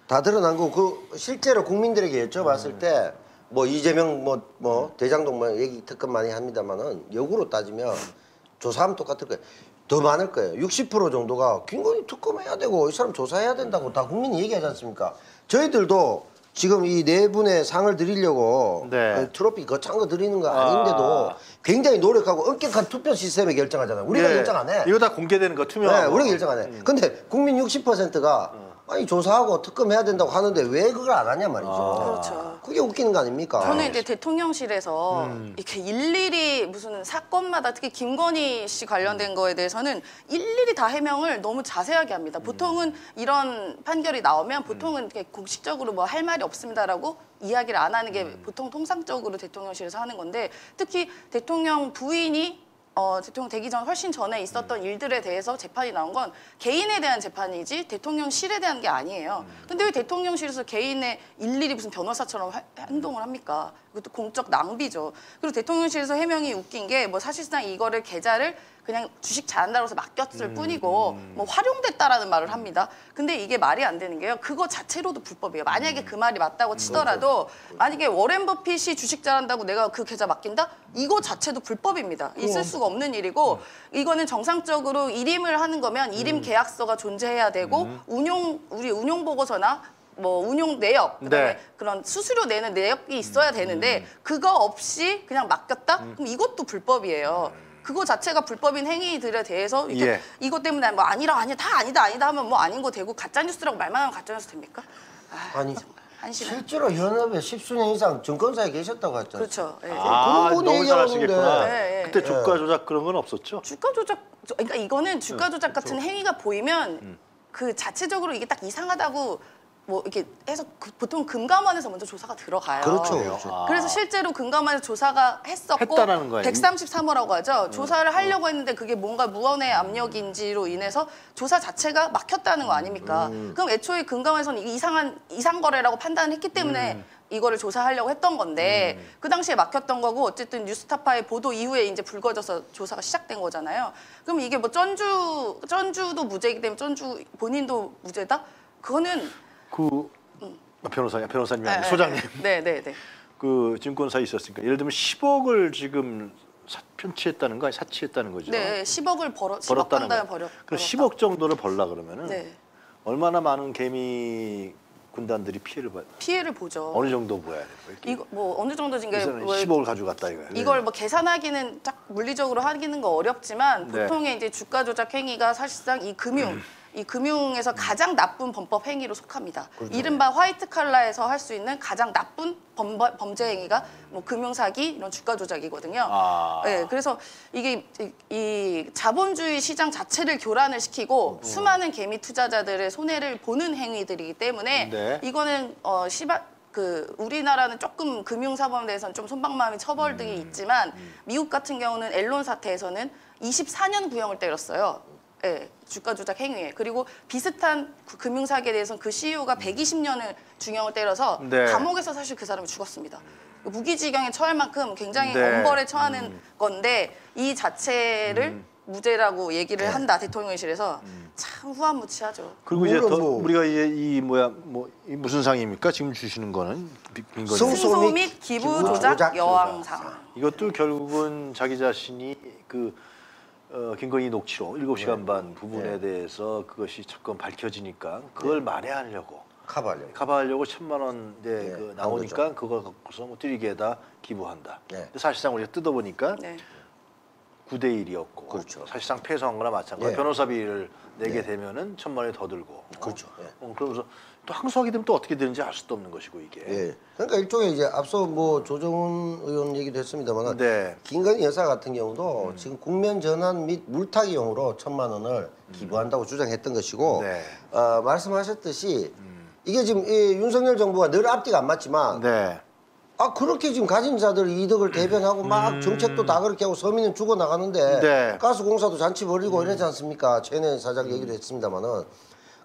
다 드러난 거고 그 실제로 국민들에게 여쭤봤을 때 뭐 이재명 뭐뭐 대장동 뭐 얘기 특급 많이 합니다만은 역으로 따지면 조사하면 똑같을 거예요. 더 많을 거예요. 60% 정도가 김건희 특검해야 되고 이 사람 조사해야 된다고 다 국민이 얘기하지 않습니까? 저희들도 지금 이 네 분의 상을 드리려고 네. 그 트로피 거창 거 드리는 거 아. 아닌데도 굉장히 노력하고 엄격한 투표 시스템에 결정하잖아요. 우리가 예. 결정 안 해. 이거 다 공개되는 거 네, 투명하고. 우리가 결정 안 해. 근데 국민 60%가 아니 조사하고 특검해야 된다고 하는데 왜 그걸 안 하냐 말이죠. 그렇죠. 그게 웃기는 거 아닙니까? 저는 이제 대통령실에서 이렇게 일일이 무슨 사건마다 특히 김건희 씨 관련된 거에 대해서는 일일이 다 해명을 너무 자세하게 합니다. 보통은 이런 판결이 나오면 보통은 이렇게 공식적으로 뭐 할 말이 없습니다라고 이야기를 안 하는 게 보통 통상적으로 대통령실에서 하는 건데 특히 대통령 부인이 어, 대통령 되기 전 훨씬 전에 있었던 일들에 대해서 재판이 나온 건 개인에 대한 재판이지 대통령실에 대한 게 아니에요. 근데 왜 대통령실에서 개인의 일일이 무슨 변호사처럼 하- 행동을 합니까? 그것도 공적 낭비죠. 그리고 대통령실에서 해명이 웃긴 게 뭐 사실상 이거를 계좌를 그냥 주식 잘한다고 해서 음, 맡겼을 뿐이고 뭐 활용됐다라는 말을 합니다. 근데 이게 말이 안 되는 게요. 그거 자체로도 불법이에요. 음. 만약에 그 말이 맞다고 치더라도 만약에 워렌 버핏이 주식 잘한다고 내가 그 계좌 맡긴다? 이거 자체도 불법입니다. 있을 수가 없는 일이고 이거는 정상적으로 일임을 하는 거면 일임 계약서가 존재해야 되고 운용 우리 운용 보고서나 뭐 운용 내역 그다음에 네. 그런 수수료 내는 내역이 있어야 되는데 그거 없이 그냥 맡겼다? 그럼 이것도 불법이에요. 그거 자체가 불법인 행위들에 대해서 이렇게 예. 이것 때문에 뭐 아니라 아니야 다 아니다 아니다 하면 뭐 아닌 거 되고 가짜 뉴스라고 말만 하면 가짜 뉴스 됩니까? 아, 아니 정말 한심해. 실제로 현업에 십수년 이상 증권사에 계셨다고 했잖아요. 그렇죠. 예. 아, 그런 분 너무 잘 얘기하는데. 아시겠구나. 네, 네. 그때 주가 조작 그런 건 없었죠? 주가 조작 저- 그러니까 이거는 주가 조작 같은 행위가 보이면 음. 그 자체적으로 이게 딱 이상하다고 뭐 이렇게 해서 그- 보통 금감원에서 먼저 조사가 들어가요. 그렇죠, 그렇죠. 아. 그래서 실제로 금감원에서 조사가 했었고 했다라는 거 아니에요? 133호라고 하죠. 음. 조사를 하려고 했는데 그게 뭔가 무언의 압력인지로 인해서 조사 자체가 막혔다는 거 아닙니까? 음. 그럼 애초에 금감원에서는 이게 이상한 이상 거래라고 판단을 했기 때문에 음. 이거를 조사하려고 했던 건데 그 당시에 막혔던 거고 어쨌든 뉴스타파의 보도 이후에 이제 불거져서 조사가 시작된 거잖아요. 그럼 이게 뭐 전주 전주도 무죄이기 때문에 전주 본인도 무죄다? 그거는 그 아, 변호사 변호사님이 아니고 네, 소장님 네, 네, 네. 그 증권사에 있었으니까 예를 들면 10억을 지금 사, 편취했다는 거 아니 사치했다는 거죠? 네, 10억을 벌어 10억 벌었다는 당당히 거. 벌어. 그럼 벌었다. 10억 정도를 벌라 그러면은 네. 얼마나 많은 개미 군단들이 피해를 받 피해를 보죠. 어느 정도 보여야 돼요? 이거 뭐 어느 정도인가 이 사람이 뭐 10억을 가져갔다 이거예요. 이걸 뭐 계산하기는 딱 물리적으로 하기는 거 어렵지만 네. 보통의 이제 주가 조작 행위가 사실상 이 금융 음. 이 금융에서 가장 나쁜 범법 행위로 속합니다. 이른바 화이트 칼라에서 할 수 있는 가장 나쁜 범, 범죄 행위가 뭐 금융 사기 이런 주가 조작이거든요. 아. 네, 그래서 이게 이, 이 자본주의 시장 자체를 교란을 시키고 수많은 개미 투자자들의 손해를 보는 행위들이기 때문에 네. 이거는 어 시바 그 우리나라는 조금 금융사범에 대해서는 좀 손방망이 처벌 등이 음. 있지만 미국 같은 경우는 앨런 사태에서는 24년 구형을 때렸어요. 예, 주가 조작 행위에 그리고 비슷한 그 금융 사기에 대해서는 그 CEO가 120년을 중형을 때려서 네. 감옥에서 사실 그 사람이 죽었습니다. 무기지경에 처할 만큼 굉장히 네. 음. 엄벌에 처하는 건데 이 자체를 무죄라고 얘기를 네. 한다 대통령실에서 음. 참 후한무치하죠. 그리고 이제 더 뭐- 우리가 이제 이 뭐야 뭐 이 무슨 상입니까? 지금 주시는 거는. 승소 및및 기부 조작 여왕상. 이것도 결국은 자기 자신이 그 어, 김건희 녹취록 7시간 반 부분에 대해서 그것이 조금 밝혀지니까 그걸 만회하려고 커버하려고. 커버하려고 천만 원 이제 네, 그한 나오니까 그걸 갖고서 뭐 뛰리게다 기부한다. 네. 근데 사실상 우리가 뜯어보니까 네. 9대 1이었고 그렇죠. 사실상 패소한 거나 마찬가지. 네. 변호사비를 내게 네. 되면은 천만 원이 더 들고. 그렇죠. 예. 어, 그러면서 또 항소하게 되면 또 어떻게 되는지 알 수도 없는 것이고 이게. 예. 그러니까 일종의 이제 앞서 뭐 조정훈 의원 얘기도 했습니다만 네. 김건희 여사 같은 경우도 지금 국면 전환 및 물타기용으로 천만 원을 기부한다고 주장했던 것이고 네. 어, 말씀하셨듯이 이게 지금 이 윤석열 정부가 늘 앞뒤가 안 맞지만 네. 아 그렇게 지금 가진 자들 이득을 대변하고 막 정책도 다 그렇게 하고 서민은 죽어 나가는데 음. 네. 가스공사도 잔치 벌이고 이러지 않습니까? 최내 사장 얘기도 했습니다만은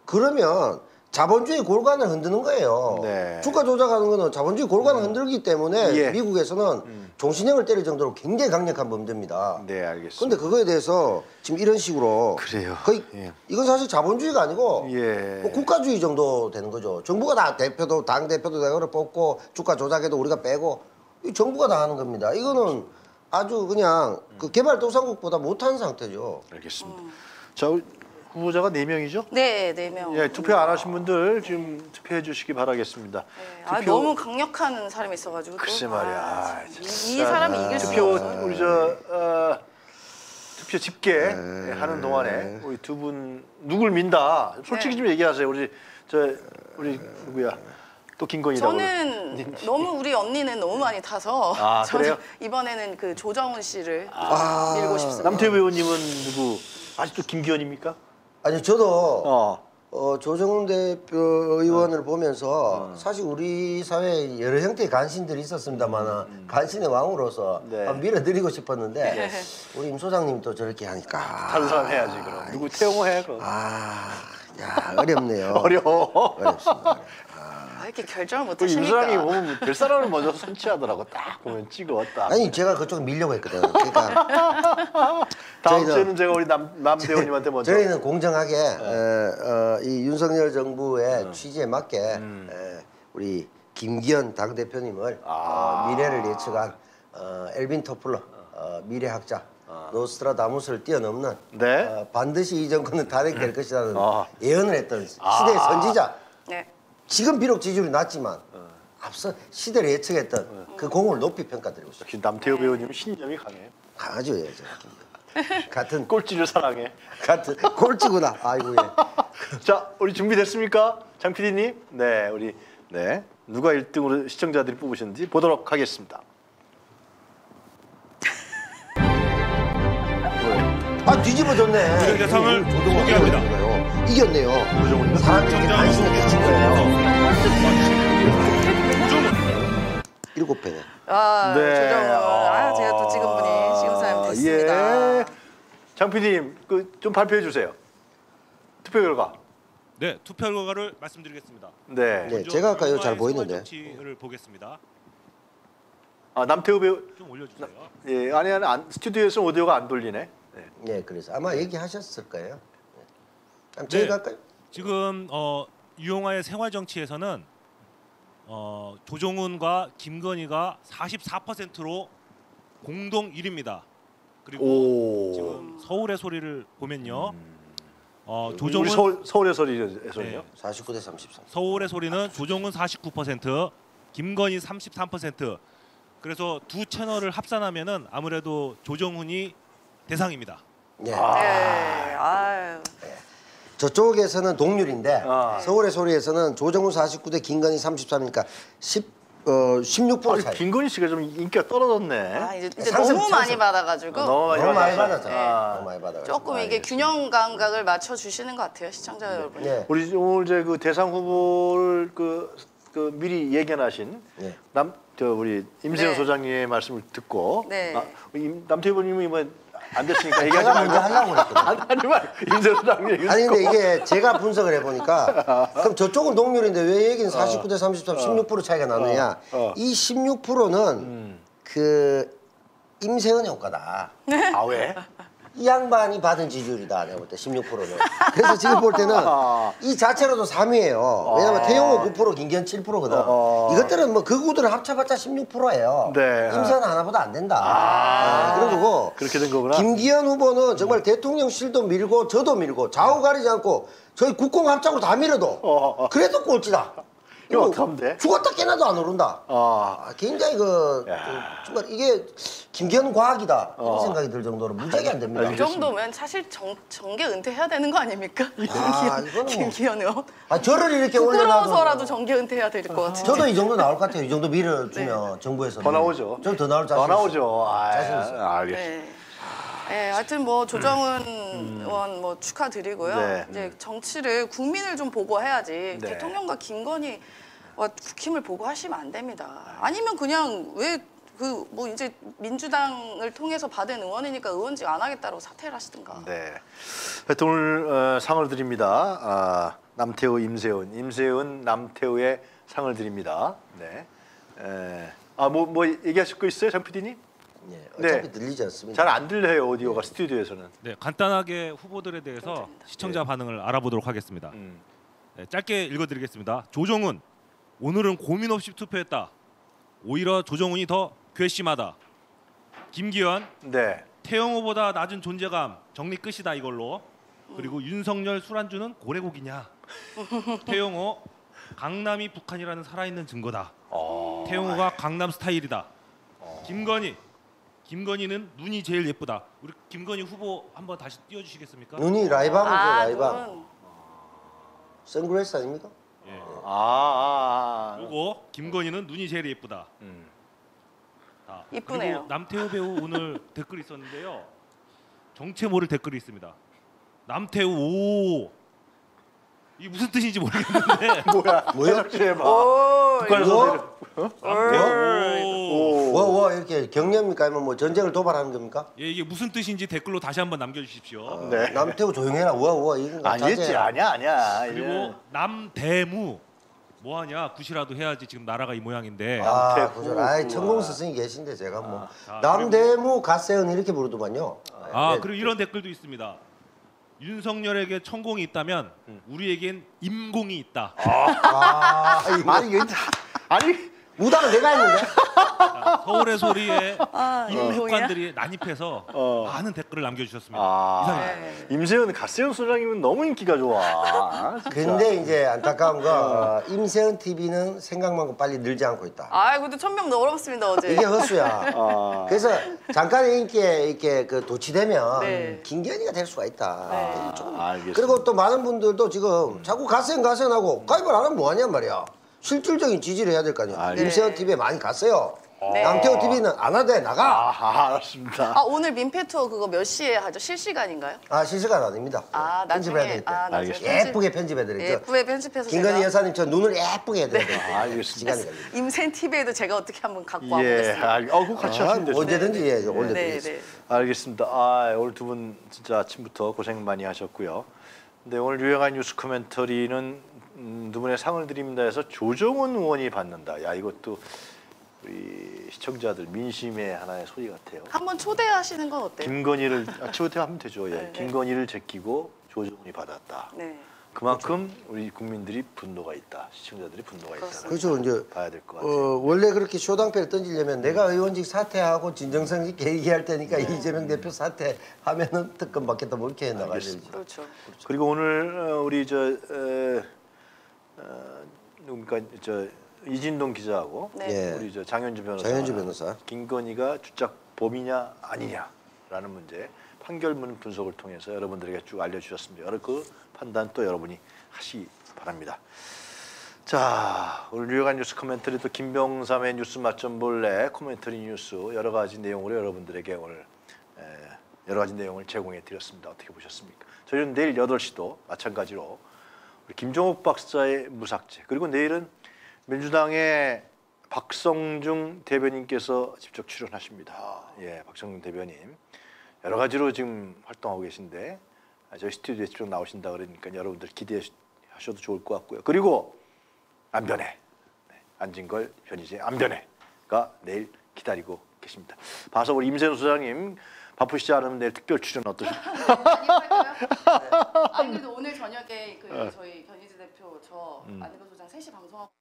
그러면 자본주의 골관을 흔드는 거예요. 네. 주가 조작하는 거는 자본주의 골관을 흔들기 때문에 예. 미국에서는 종신형을 때릴 정도로 굉장히 강력한 범죄입니다. 네, 알겠습니다. 근데 그거에 대해서 지금 이런 식으로 그래요. 거의 예. 이건 사실 자본주의가 아니고 예. 뭐 국가주의 정도 되는 거죠. 정부가 다 대표도 당 대표도 내가 뽑고 주가 조작해도 우리가 빼고 이 정부가 다 하는 겁니다. 이거는 아주 그냥 그 개발도상국보다 못한 상태죠. 알겠습니다. 자, 우리 후보자가 네 명이죠? 네, 네 명. 예, 투표 안 하신 분들 지금 투표해 주시기 바라겠습니다. 네. 아, 투표- 너무 강력한 사람이 있어가지고. 또. 글쎄 말이야. 아, 아, 이, 참. 이 사람이 이길 투표 없어요. 우리 저 어, 투표 집계 네. 하는 동안에 우리 두 분 누굴 민다. 솔직히 네. 좀 얘기하세요. 우리 저 우리 누구야? 또 김건희라고. 저는 너무 우리 언니는 너무 많이 타서 아, 저는 그래요? 이번에는 그 조정훈 씨를 아. 밀고 싶습니다. 남태우 의원님은 누구? 아직도 김기현입니까? 아니 저도 어. 어, 조정훈 대표 의원을 보면서 사실 우리 사회에 여러 형태의 간신들이 있었습니다만 간신의 왕으로서 네. 밀어드리고 싶었는데 우리 임 소장님 또 저렇게 하니까 다른 사람 해야지 그럼. 누구 태용호 해 그럼. 아, 야 어렵네요. 어려워. 어렵습니다. 아, 이렇게 결정을 못그 임수랑이 하십니까? 보면 별 사람을 먼저 선취하더라고. 딱 보면 찍어 딱. 아니 제가 그쪽 밀려고 했거든. 그러니까 다음 저희는- 주에는 제가 우리 남 남 대원님한테 먼저. 저희는 공정하게 어, 어, 이 윤석열 정부의 음. 취지에 맞게 에, 우리 김기현 당 대표님을 아. 어, 미래를 예측한 어, 엘빈 토플러 어, 미래학자 노스트라다무스를 뛰어넘는 네. 어, 반드시 이 정권은 탄핵될 것이라는 아. 예언을 했던 시대의 선지자. 네. 지금 비록 지지율이 낮지만 어. 앞서 시대를 예측했던 그 공을 높이 평가드리고 있습니다. 역시 남태호 배우님 신념이 강해. 강하죠, 예. 저. 같은 꼴찌를 사랑해. 같은 꼴찌구나. 아이고 예. 자, 우리 준비됐습니까? 장 PD님? 네, 우리 네 누가 1등으로 시청자들이 뽑으셨는지 보도록 하겠습니다. 왜? 아 뒤집어졌네. 오늘 대상을 이거 조동원 소개합니다. 이겼네요. 사람들에게 관심을 끼친 거예요. 일곱 배네. 아, 네. 조정은. 아, 제가 또 찍은 분이 지금 사람 됐습니다. 예. 장 PD님, 그 좀 발표해 주세요. 투표 결과. 네 투표 결과를 말씀드리겠습니다. 네. 네, 제가 아까 이거 결과의 잘 보이는데. 생활정치를 보겠습니다. 아, 남태호 배우 좀 올려주세요. 예, 아니 아니 안, 스튜디오에서 오디오가 안 돌리네. 네. 네, 그래서 아마 얘기하셨을 거예요. 네. 그럼 네. 저희가 할까요? 지금 어, 유용화의 생활 정치에서는 어, 조종훈과 김건희가 44%로 공동 1위입니다. 그리고 오. 지금 서울의 소리를 보면요. 어, 우리 조종훈 서울 서울의 소리에서는요. 네. 49대 33. 서울의 소리는 조종훈 49%, 김건희 33%. 그래서 두 채널을 합산하면은 아무래도 조정훈이 대상입니다. 네. 네. 아유. 저쪽에서는 동률인데 아. 서울의 소리에서는 조정훈 49대 김건희 33이니까 10 어, 16% 아니, 차이. 김건희 씨가 좀 인기가 떨어졌네. 아, 이제, 이제 상승, 너무 상승. 많이 받아가지고 아, 너무 많이 너무 많이 받았어요. 받았잖아요. 아. 너무 많이 받아. 조금 이게 균형 감각을 맞춰 주시는 것 같아요, 시청자 여러분. 네. 우리 오늘 이제 그 대상 후보를 그, 그 미리 예견하신 네. 남저 우리 임세현 네. 소장님의 말씀을 듣고 네. 아, 임- 남태희 의원님은 이번 안 됐으니까 얘기하지 제가 먼저 말고 하려고 그랬거든요. 아니, 아니 말 소장님 얘기 아니 근데 이게 제가 분석을 해보니까 그럼 저쪽은 동률인데 왜 여기는 49대 33, 16% 차이가 나느냐? 어. 어. 이 16%는 음. 그 임세은의 효과다. 아 왜? 이 양반이 받은 지지율이다 내가 볼 때 16%는. 그래서 지금 볼 때는 아. 이 자체로도 3위예요. 왜냐면 태용호 9%, 김기현 7%거든. 어. 이것들은 뭐 극우들을 합쳐봤자 16%예요. 네. 임세은 하나보다 안 된다. 아, 그런 거고. 그렇게 된 거구나. 김기현 후보는 정말 대통령실도 밀고 저도 밀고 좌우 가리지 않고 저희 국공 합작으로 다 밀어도 어, 어. 그래도 꼴찌다. 이거 어떡하면 돼? 죽었다 깨나도 안 오른다. 아, 아, 굉장히 그 야. 그 정말 이게 김기현 과학이다 이런 어. 생각이 들 정도로 무지하게 안 됩니다. 이 정도면 사실 정, 정계 은퇴해야 되는 거 아닙니까? 아, 이거는 뭐- 김기현 의원. 아 저를 이렇게 올려놔도 부끄러워서라도 정계 은퇴해야 될 것 같은데. 저도 이 정도 나올 것 같아요. 이 정도 밀어주면 정부에서 더 나오죠. 좀 더 나올 자신 더. 나오죠. 아, 자신 있어요. 알겠습니다. 네. 네, 하여튼 뭐 조정은 의원 뭐 축하드리고요. 네. 이제 정치를 국민을 좀 보고 해야지 네. 대통령과 김건희 와 국힘을 보고 하시면 안 됩니다. 아니면 그냥 왜 그 뭐 이제 민주당을 통해서 받은 의원이니까 의원직 안 하겠다고 사퇴를 하시든가. 네. 하여튼 오늘 어, 상을 드립니다. 아, 남태우, 임세훈, 임세훈, 남태우의 상을 드립니다. 네. 에, 아, 뭐, 뭐 얘기하실 거 있어요, 장 PD님? 예, 네. 어차피 들리지 않습니다. 잘 안 들려요, 오디오가 스튜디오에서는. 네, 간단하게 후보들에 대해서 시청자 반응을 알아보도록 하겠습니다. 음. 네, 짧게 읽어드리겠습니다. 조정훈 오늘은 고민 없이 투표했다. 오히려 조정훈이 더 괘씸하다. 김기현 네. 태영호보다 낮은 존재감 정리 끝이다 이걸로. 그리고 윤석열 술안주는 고래고기냐. 태영호 강남이 북한이라는 살아있는 증거다. 어. 태영호가 강남 스타일이다. 김건희 김건희는 눈이 제일 예쁘다. 우리 김건희 후보 한번 다시 띄워주시겠습니까? 눈이 라이방이죠 아, 라이방. 눈. 선글라스 아닙니까? 예. 아, 아, 아. 그리고 김건희는 눈이 제일 예쁘다. 음. 아, 이쁘네요. 그리고 남태우 배우 오늘 댓글 있었는데요. 정체 모를 댓글이 있습니다. 남태우 오. 이 무슨 뜻인지 모르겠는데. 뭐야? 뭐야? 오? 내려- 남태우 오. 오. 뭐, 뭐 이렇게 경례입니까? 아니면 뭐 전쟁을 도발하는 겁니까? 예, 이게 무슨 뜻인지 댓글로 다시 한번 남겨주십시오. 네. 남태우 조용해라. 우와 우와 이건 아니겠지, 자제해라. 아니야, 아니야. 그리고 예. 남대무 뭐 하냐 굿이라도 해야지 지금 나라가 이 모양인데 아. 그죠. 아이. 천공 스승이 계신데 제가 뭐 아, 남대무 갓세은 이렇게 부르더만요. 아 예, 그리고 이런 댓글도 있습니다. 윤석열에게 천공이 있다면 우리에겐 임공이 있다. 아, 이거 아니 이게 아니 무당은 내가 했는데. 자, 서울의 소리에 아, 임육관들이 난입해서 어. 많은 댓글을 남겨주셨습니다. 아. 네. 임세은 갓세은 소장님은 너무 인기가 좋아. 아. 근데 이제 안타까운 거 어, 임세은 TV는 생각만큼 빨리 늘지 않고 있다. 아, 근데 천명 넘었습니다 어제. 이게 헛수야. 아. 그래서 잠깐의 인기에 이렇게 그 도취되면 네. 김기현이가 될 수가 있다. 네. 아, 알겠습니다. 그리고 또 많은 분들도 지금 자꾸 가세요 가세요 하고 가입을 안 하면 뭐하냔 말이야. 실질적인 지지를 해야 될 거 아니야. 아, 임세현 네. TV에 많이 갔어요. 네. 남태호 TV는 안 하대 나가. 아, 알았습니다. 아, 오늘 민폐 투어 그거 몇 시에 하죠? 실시간인가요? 아 실시간 아닙니다. 아, 편집해야 나중에 되니까. 아, 나중에 알겠습니다. 편집- 예쁘게 편집해드리죠. 예쁘게 편집해서 김건희 제가 여사님 저 눈을 예쁘게 해드려야 돼. 아, 알겠습니다. 시간이. 임센 TV에도 제가 어떻게 한번 갖고 예, 와보겠습니다. 알, 어, 그거 같이 아, 하시면 되죠. 언제든지 예, 네, 올려드리겠습니다. 네. 알겠습니다. 아, 오늘 두 분 진짜 아침부터 고생 많이 하셨고요. 근데 오늘 유용한 뉴스 코멘터리는 음, 두 분의 상을 드립니다 해서 조정훈 의원이 받는다. 야, 이것도 우리 시청자들 민심의 하나의 소리 같아요. 한번 초대하시는 건 어때요? 김건희를 아, 초대하면 되죠. 예. 네, 네. 김건희를 제끼고 조정훈이 받았다. 네. 그만큼 우리 국민들이 분노가 있다. 시청자들이 분노가 있다. 그렇죠. 이제 봐야 될것 어, 같아요. 원래 그렇게 쇼당패를 던지려면 내가 의원직 사퇴하고 진정성 있게 얘기할 테니까 네. 이재명 대표 사퇴하면은 특검 받겠다 뭐 이렇게 나가야 되지. 그렇죠. 그리고 오늘 어, 우리 저 에, 어, 누굽니까 저 이진동 기자하고 네. 예. 우리 저 장현주 변호사 장현주 변호사. 김건희가 주작 범이냐 아니냐라는 문제 판결문 분석을 통해서 여러분들에게 쭉 알려주셨습니다. 여러 그 판단 또 여러분이 하시 바랍니다. 자 오늘 유용한 뉴스 코멘터리 또 김병삼의 뉴스 맛점 볼래 코멘터리 뉴스 여러 가지 내용으로 여러분들에게 오늘 에, 여러 가지 내용을 제공해 드렸습니다. 어떻게 보셨습니까? 저희는 내일 8시도 마찬가지로 우리 김종욱 박사의 무삭제 그리고 내일은 민주당의 박성중 대변인께서 직접 출연하십니다. 예, 박성중 대변인 여러 가지로 지금 활동하고 계신데 아, 저희 스튜디오에 직접 나오신다 그러니까 여러분들 기대하셔도 좋을 것 같고요. 그리고 안변회 네, 안진걸 변희재 안변회가 내일 기다리고 계십니다. 봐서 우리 임세훈 소장님 바쁘시지 않으면 내일 특별 출연 어떠십니까? 아니 그래도 오늘 저녁에 그 저희 견희재 대표 저 안희건 소장 3시 방송하고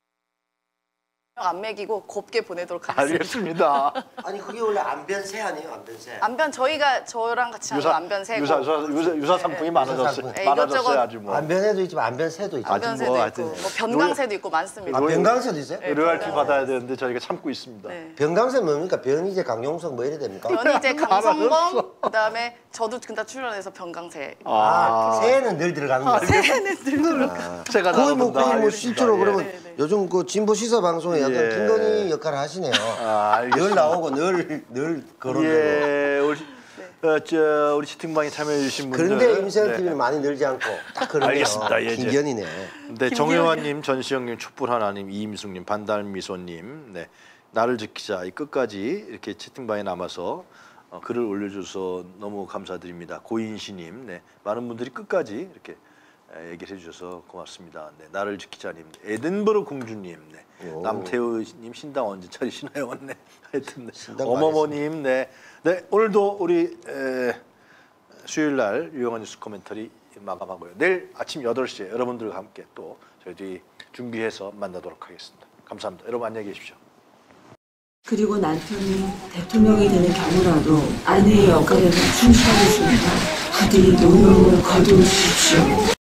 안 먹이고 곱게 보내도록 하겠습니다. 알겠습니다. 아니 그게 원래 안변세 아니에요 안변세. 안변 저희가 저랑 같이 하는 안변 세고 유사, 유사, 유사, 유사 상품이 많아졌어요. 상품. 네, 많아졌어요 이것저것 아주 뭐. 안변에도 있지만 안변세도 있죠. 아주 안변세도 뭐 있고 하여튼 뭐 변강세도 있고 많습니다. 아 변강세도 있어요? 네. 변강. 받아야 되는데 저희가 참고 있습니다. 네. 변강세 뭡니까? 변희재 강용석 뭐 이래 됩니까? 변희재 강성범 그다음에 저도 근다 출연해서 변강세. 아, 새해는 늘 들어가는 거야. 새해는 들들어. 제가 거의 뭐 나눠본다. 거의 뭐 알겠습니다. 실제로 예. 그러면 네, 네. 요즘 그 진보 시사 방송에 약간 예. 김건희 역할을 하시네요. 아. 늘 나오고 늘 늘 거론되고. 예, 우리 어, 저 우리 채팅방에 참여해주신 분들. 그런데 임세현 네. TV는 많이 늘지 않고 딱 그러네요. 알겠습니다. 예, 이제. 김기현이네. 네, 정영환님, 전시영님, 촛불하나님, 이임숙님, 반달미소님, 네, 나를 지키자 이 끝까지 이렇게 채팅방에 남아서 어, 글을 올려줘서 너무 감사드립니다. 고인시님, 네, 많은 분들이 끝까지 이렇게 에, 얘기를 해주셔서 고맙습니다. 네, 나를 지키자님, 에든버러 공주님, 네, 오. 남태우님 신당 언제 차리시나요? 네, 하여튼 네. 어머머님, 네, 네 오늘도 우리 에, 수요일 날 유용한 뉴스 코멘터리 마감하고요. 내일 아침 8시에 여러분들과 함께 또 저희들이 준비해서 만나도록 하겠습니다. 감사합니다. 여러분 안녕히 계십시오. 그리고 남편이 대통령이 되는 경우라도 아내의 역할에는 충실하겠습니다. 부디 노력을 거두십시오.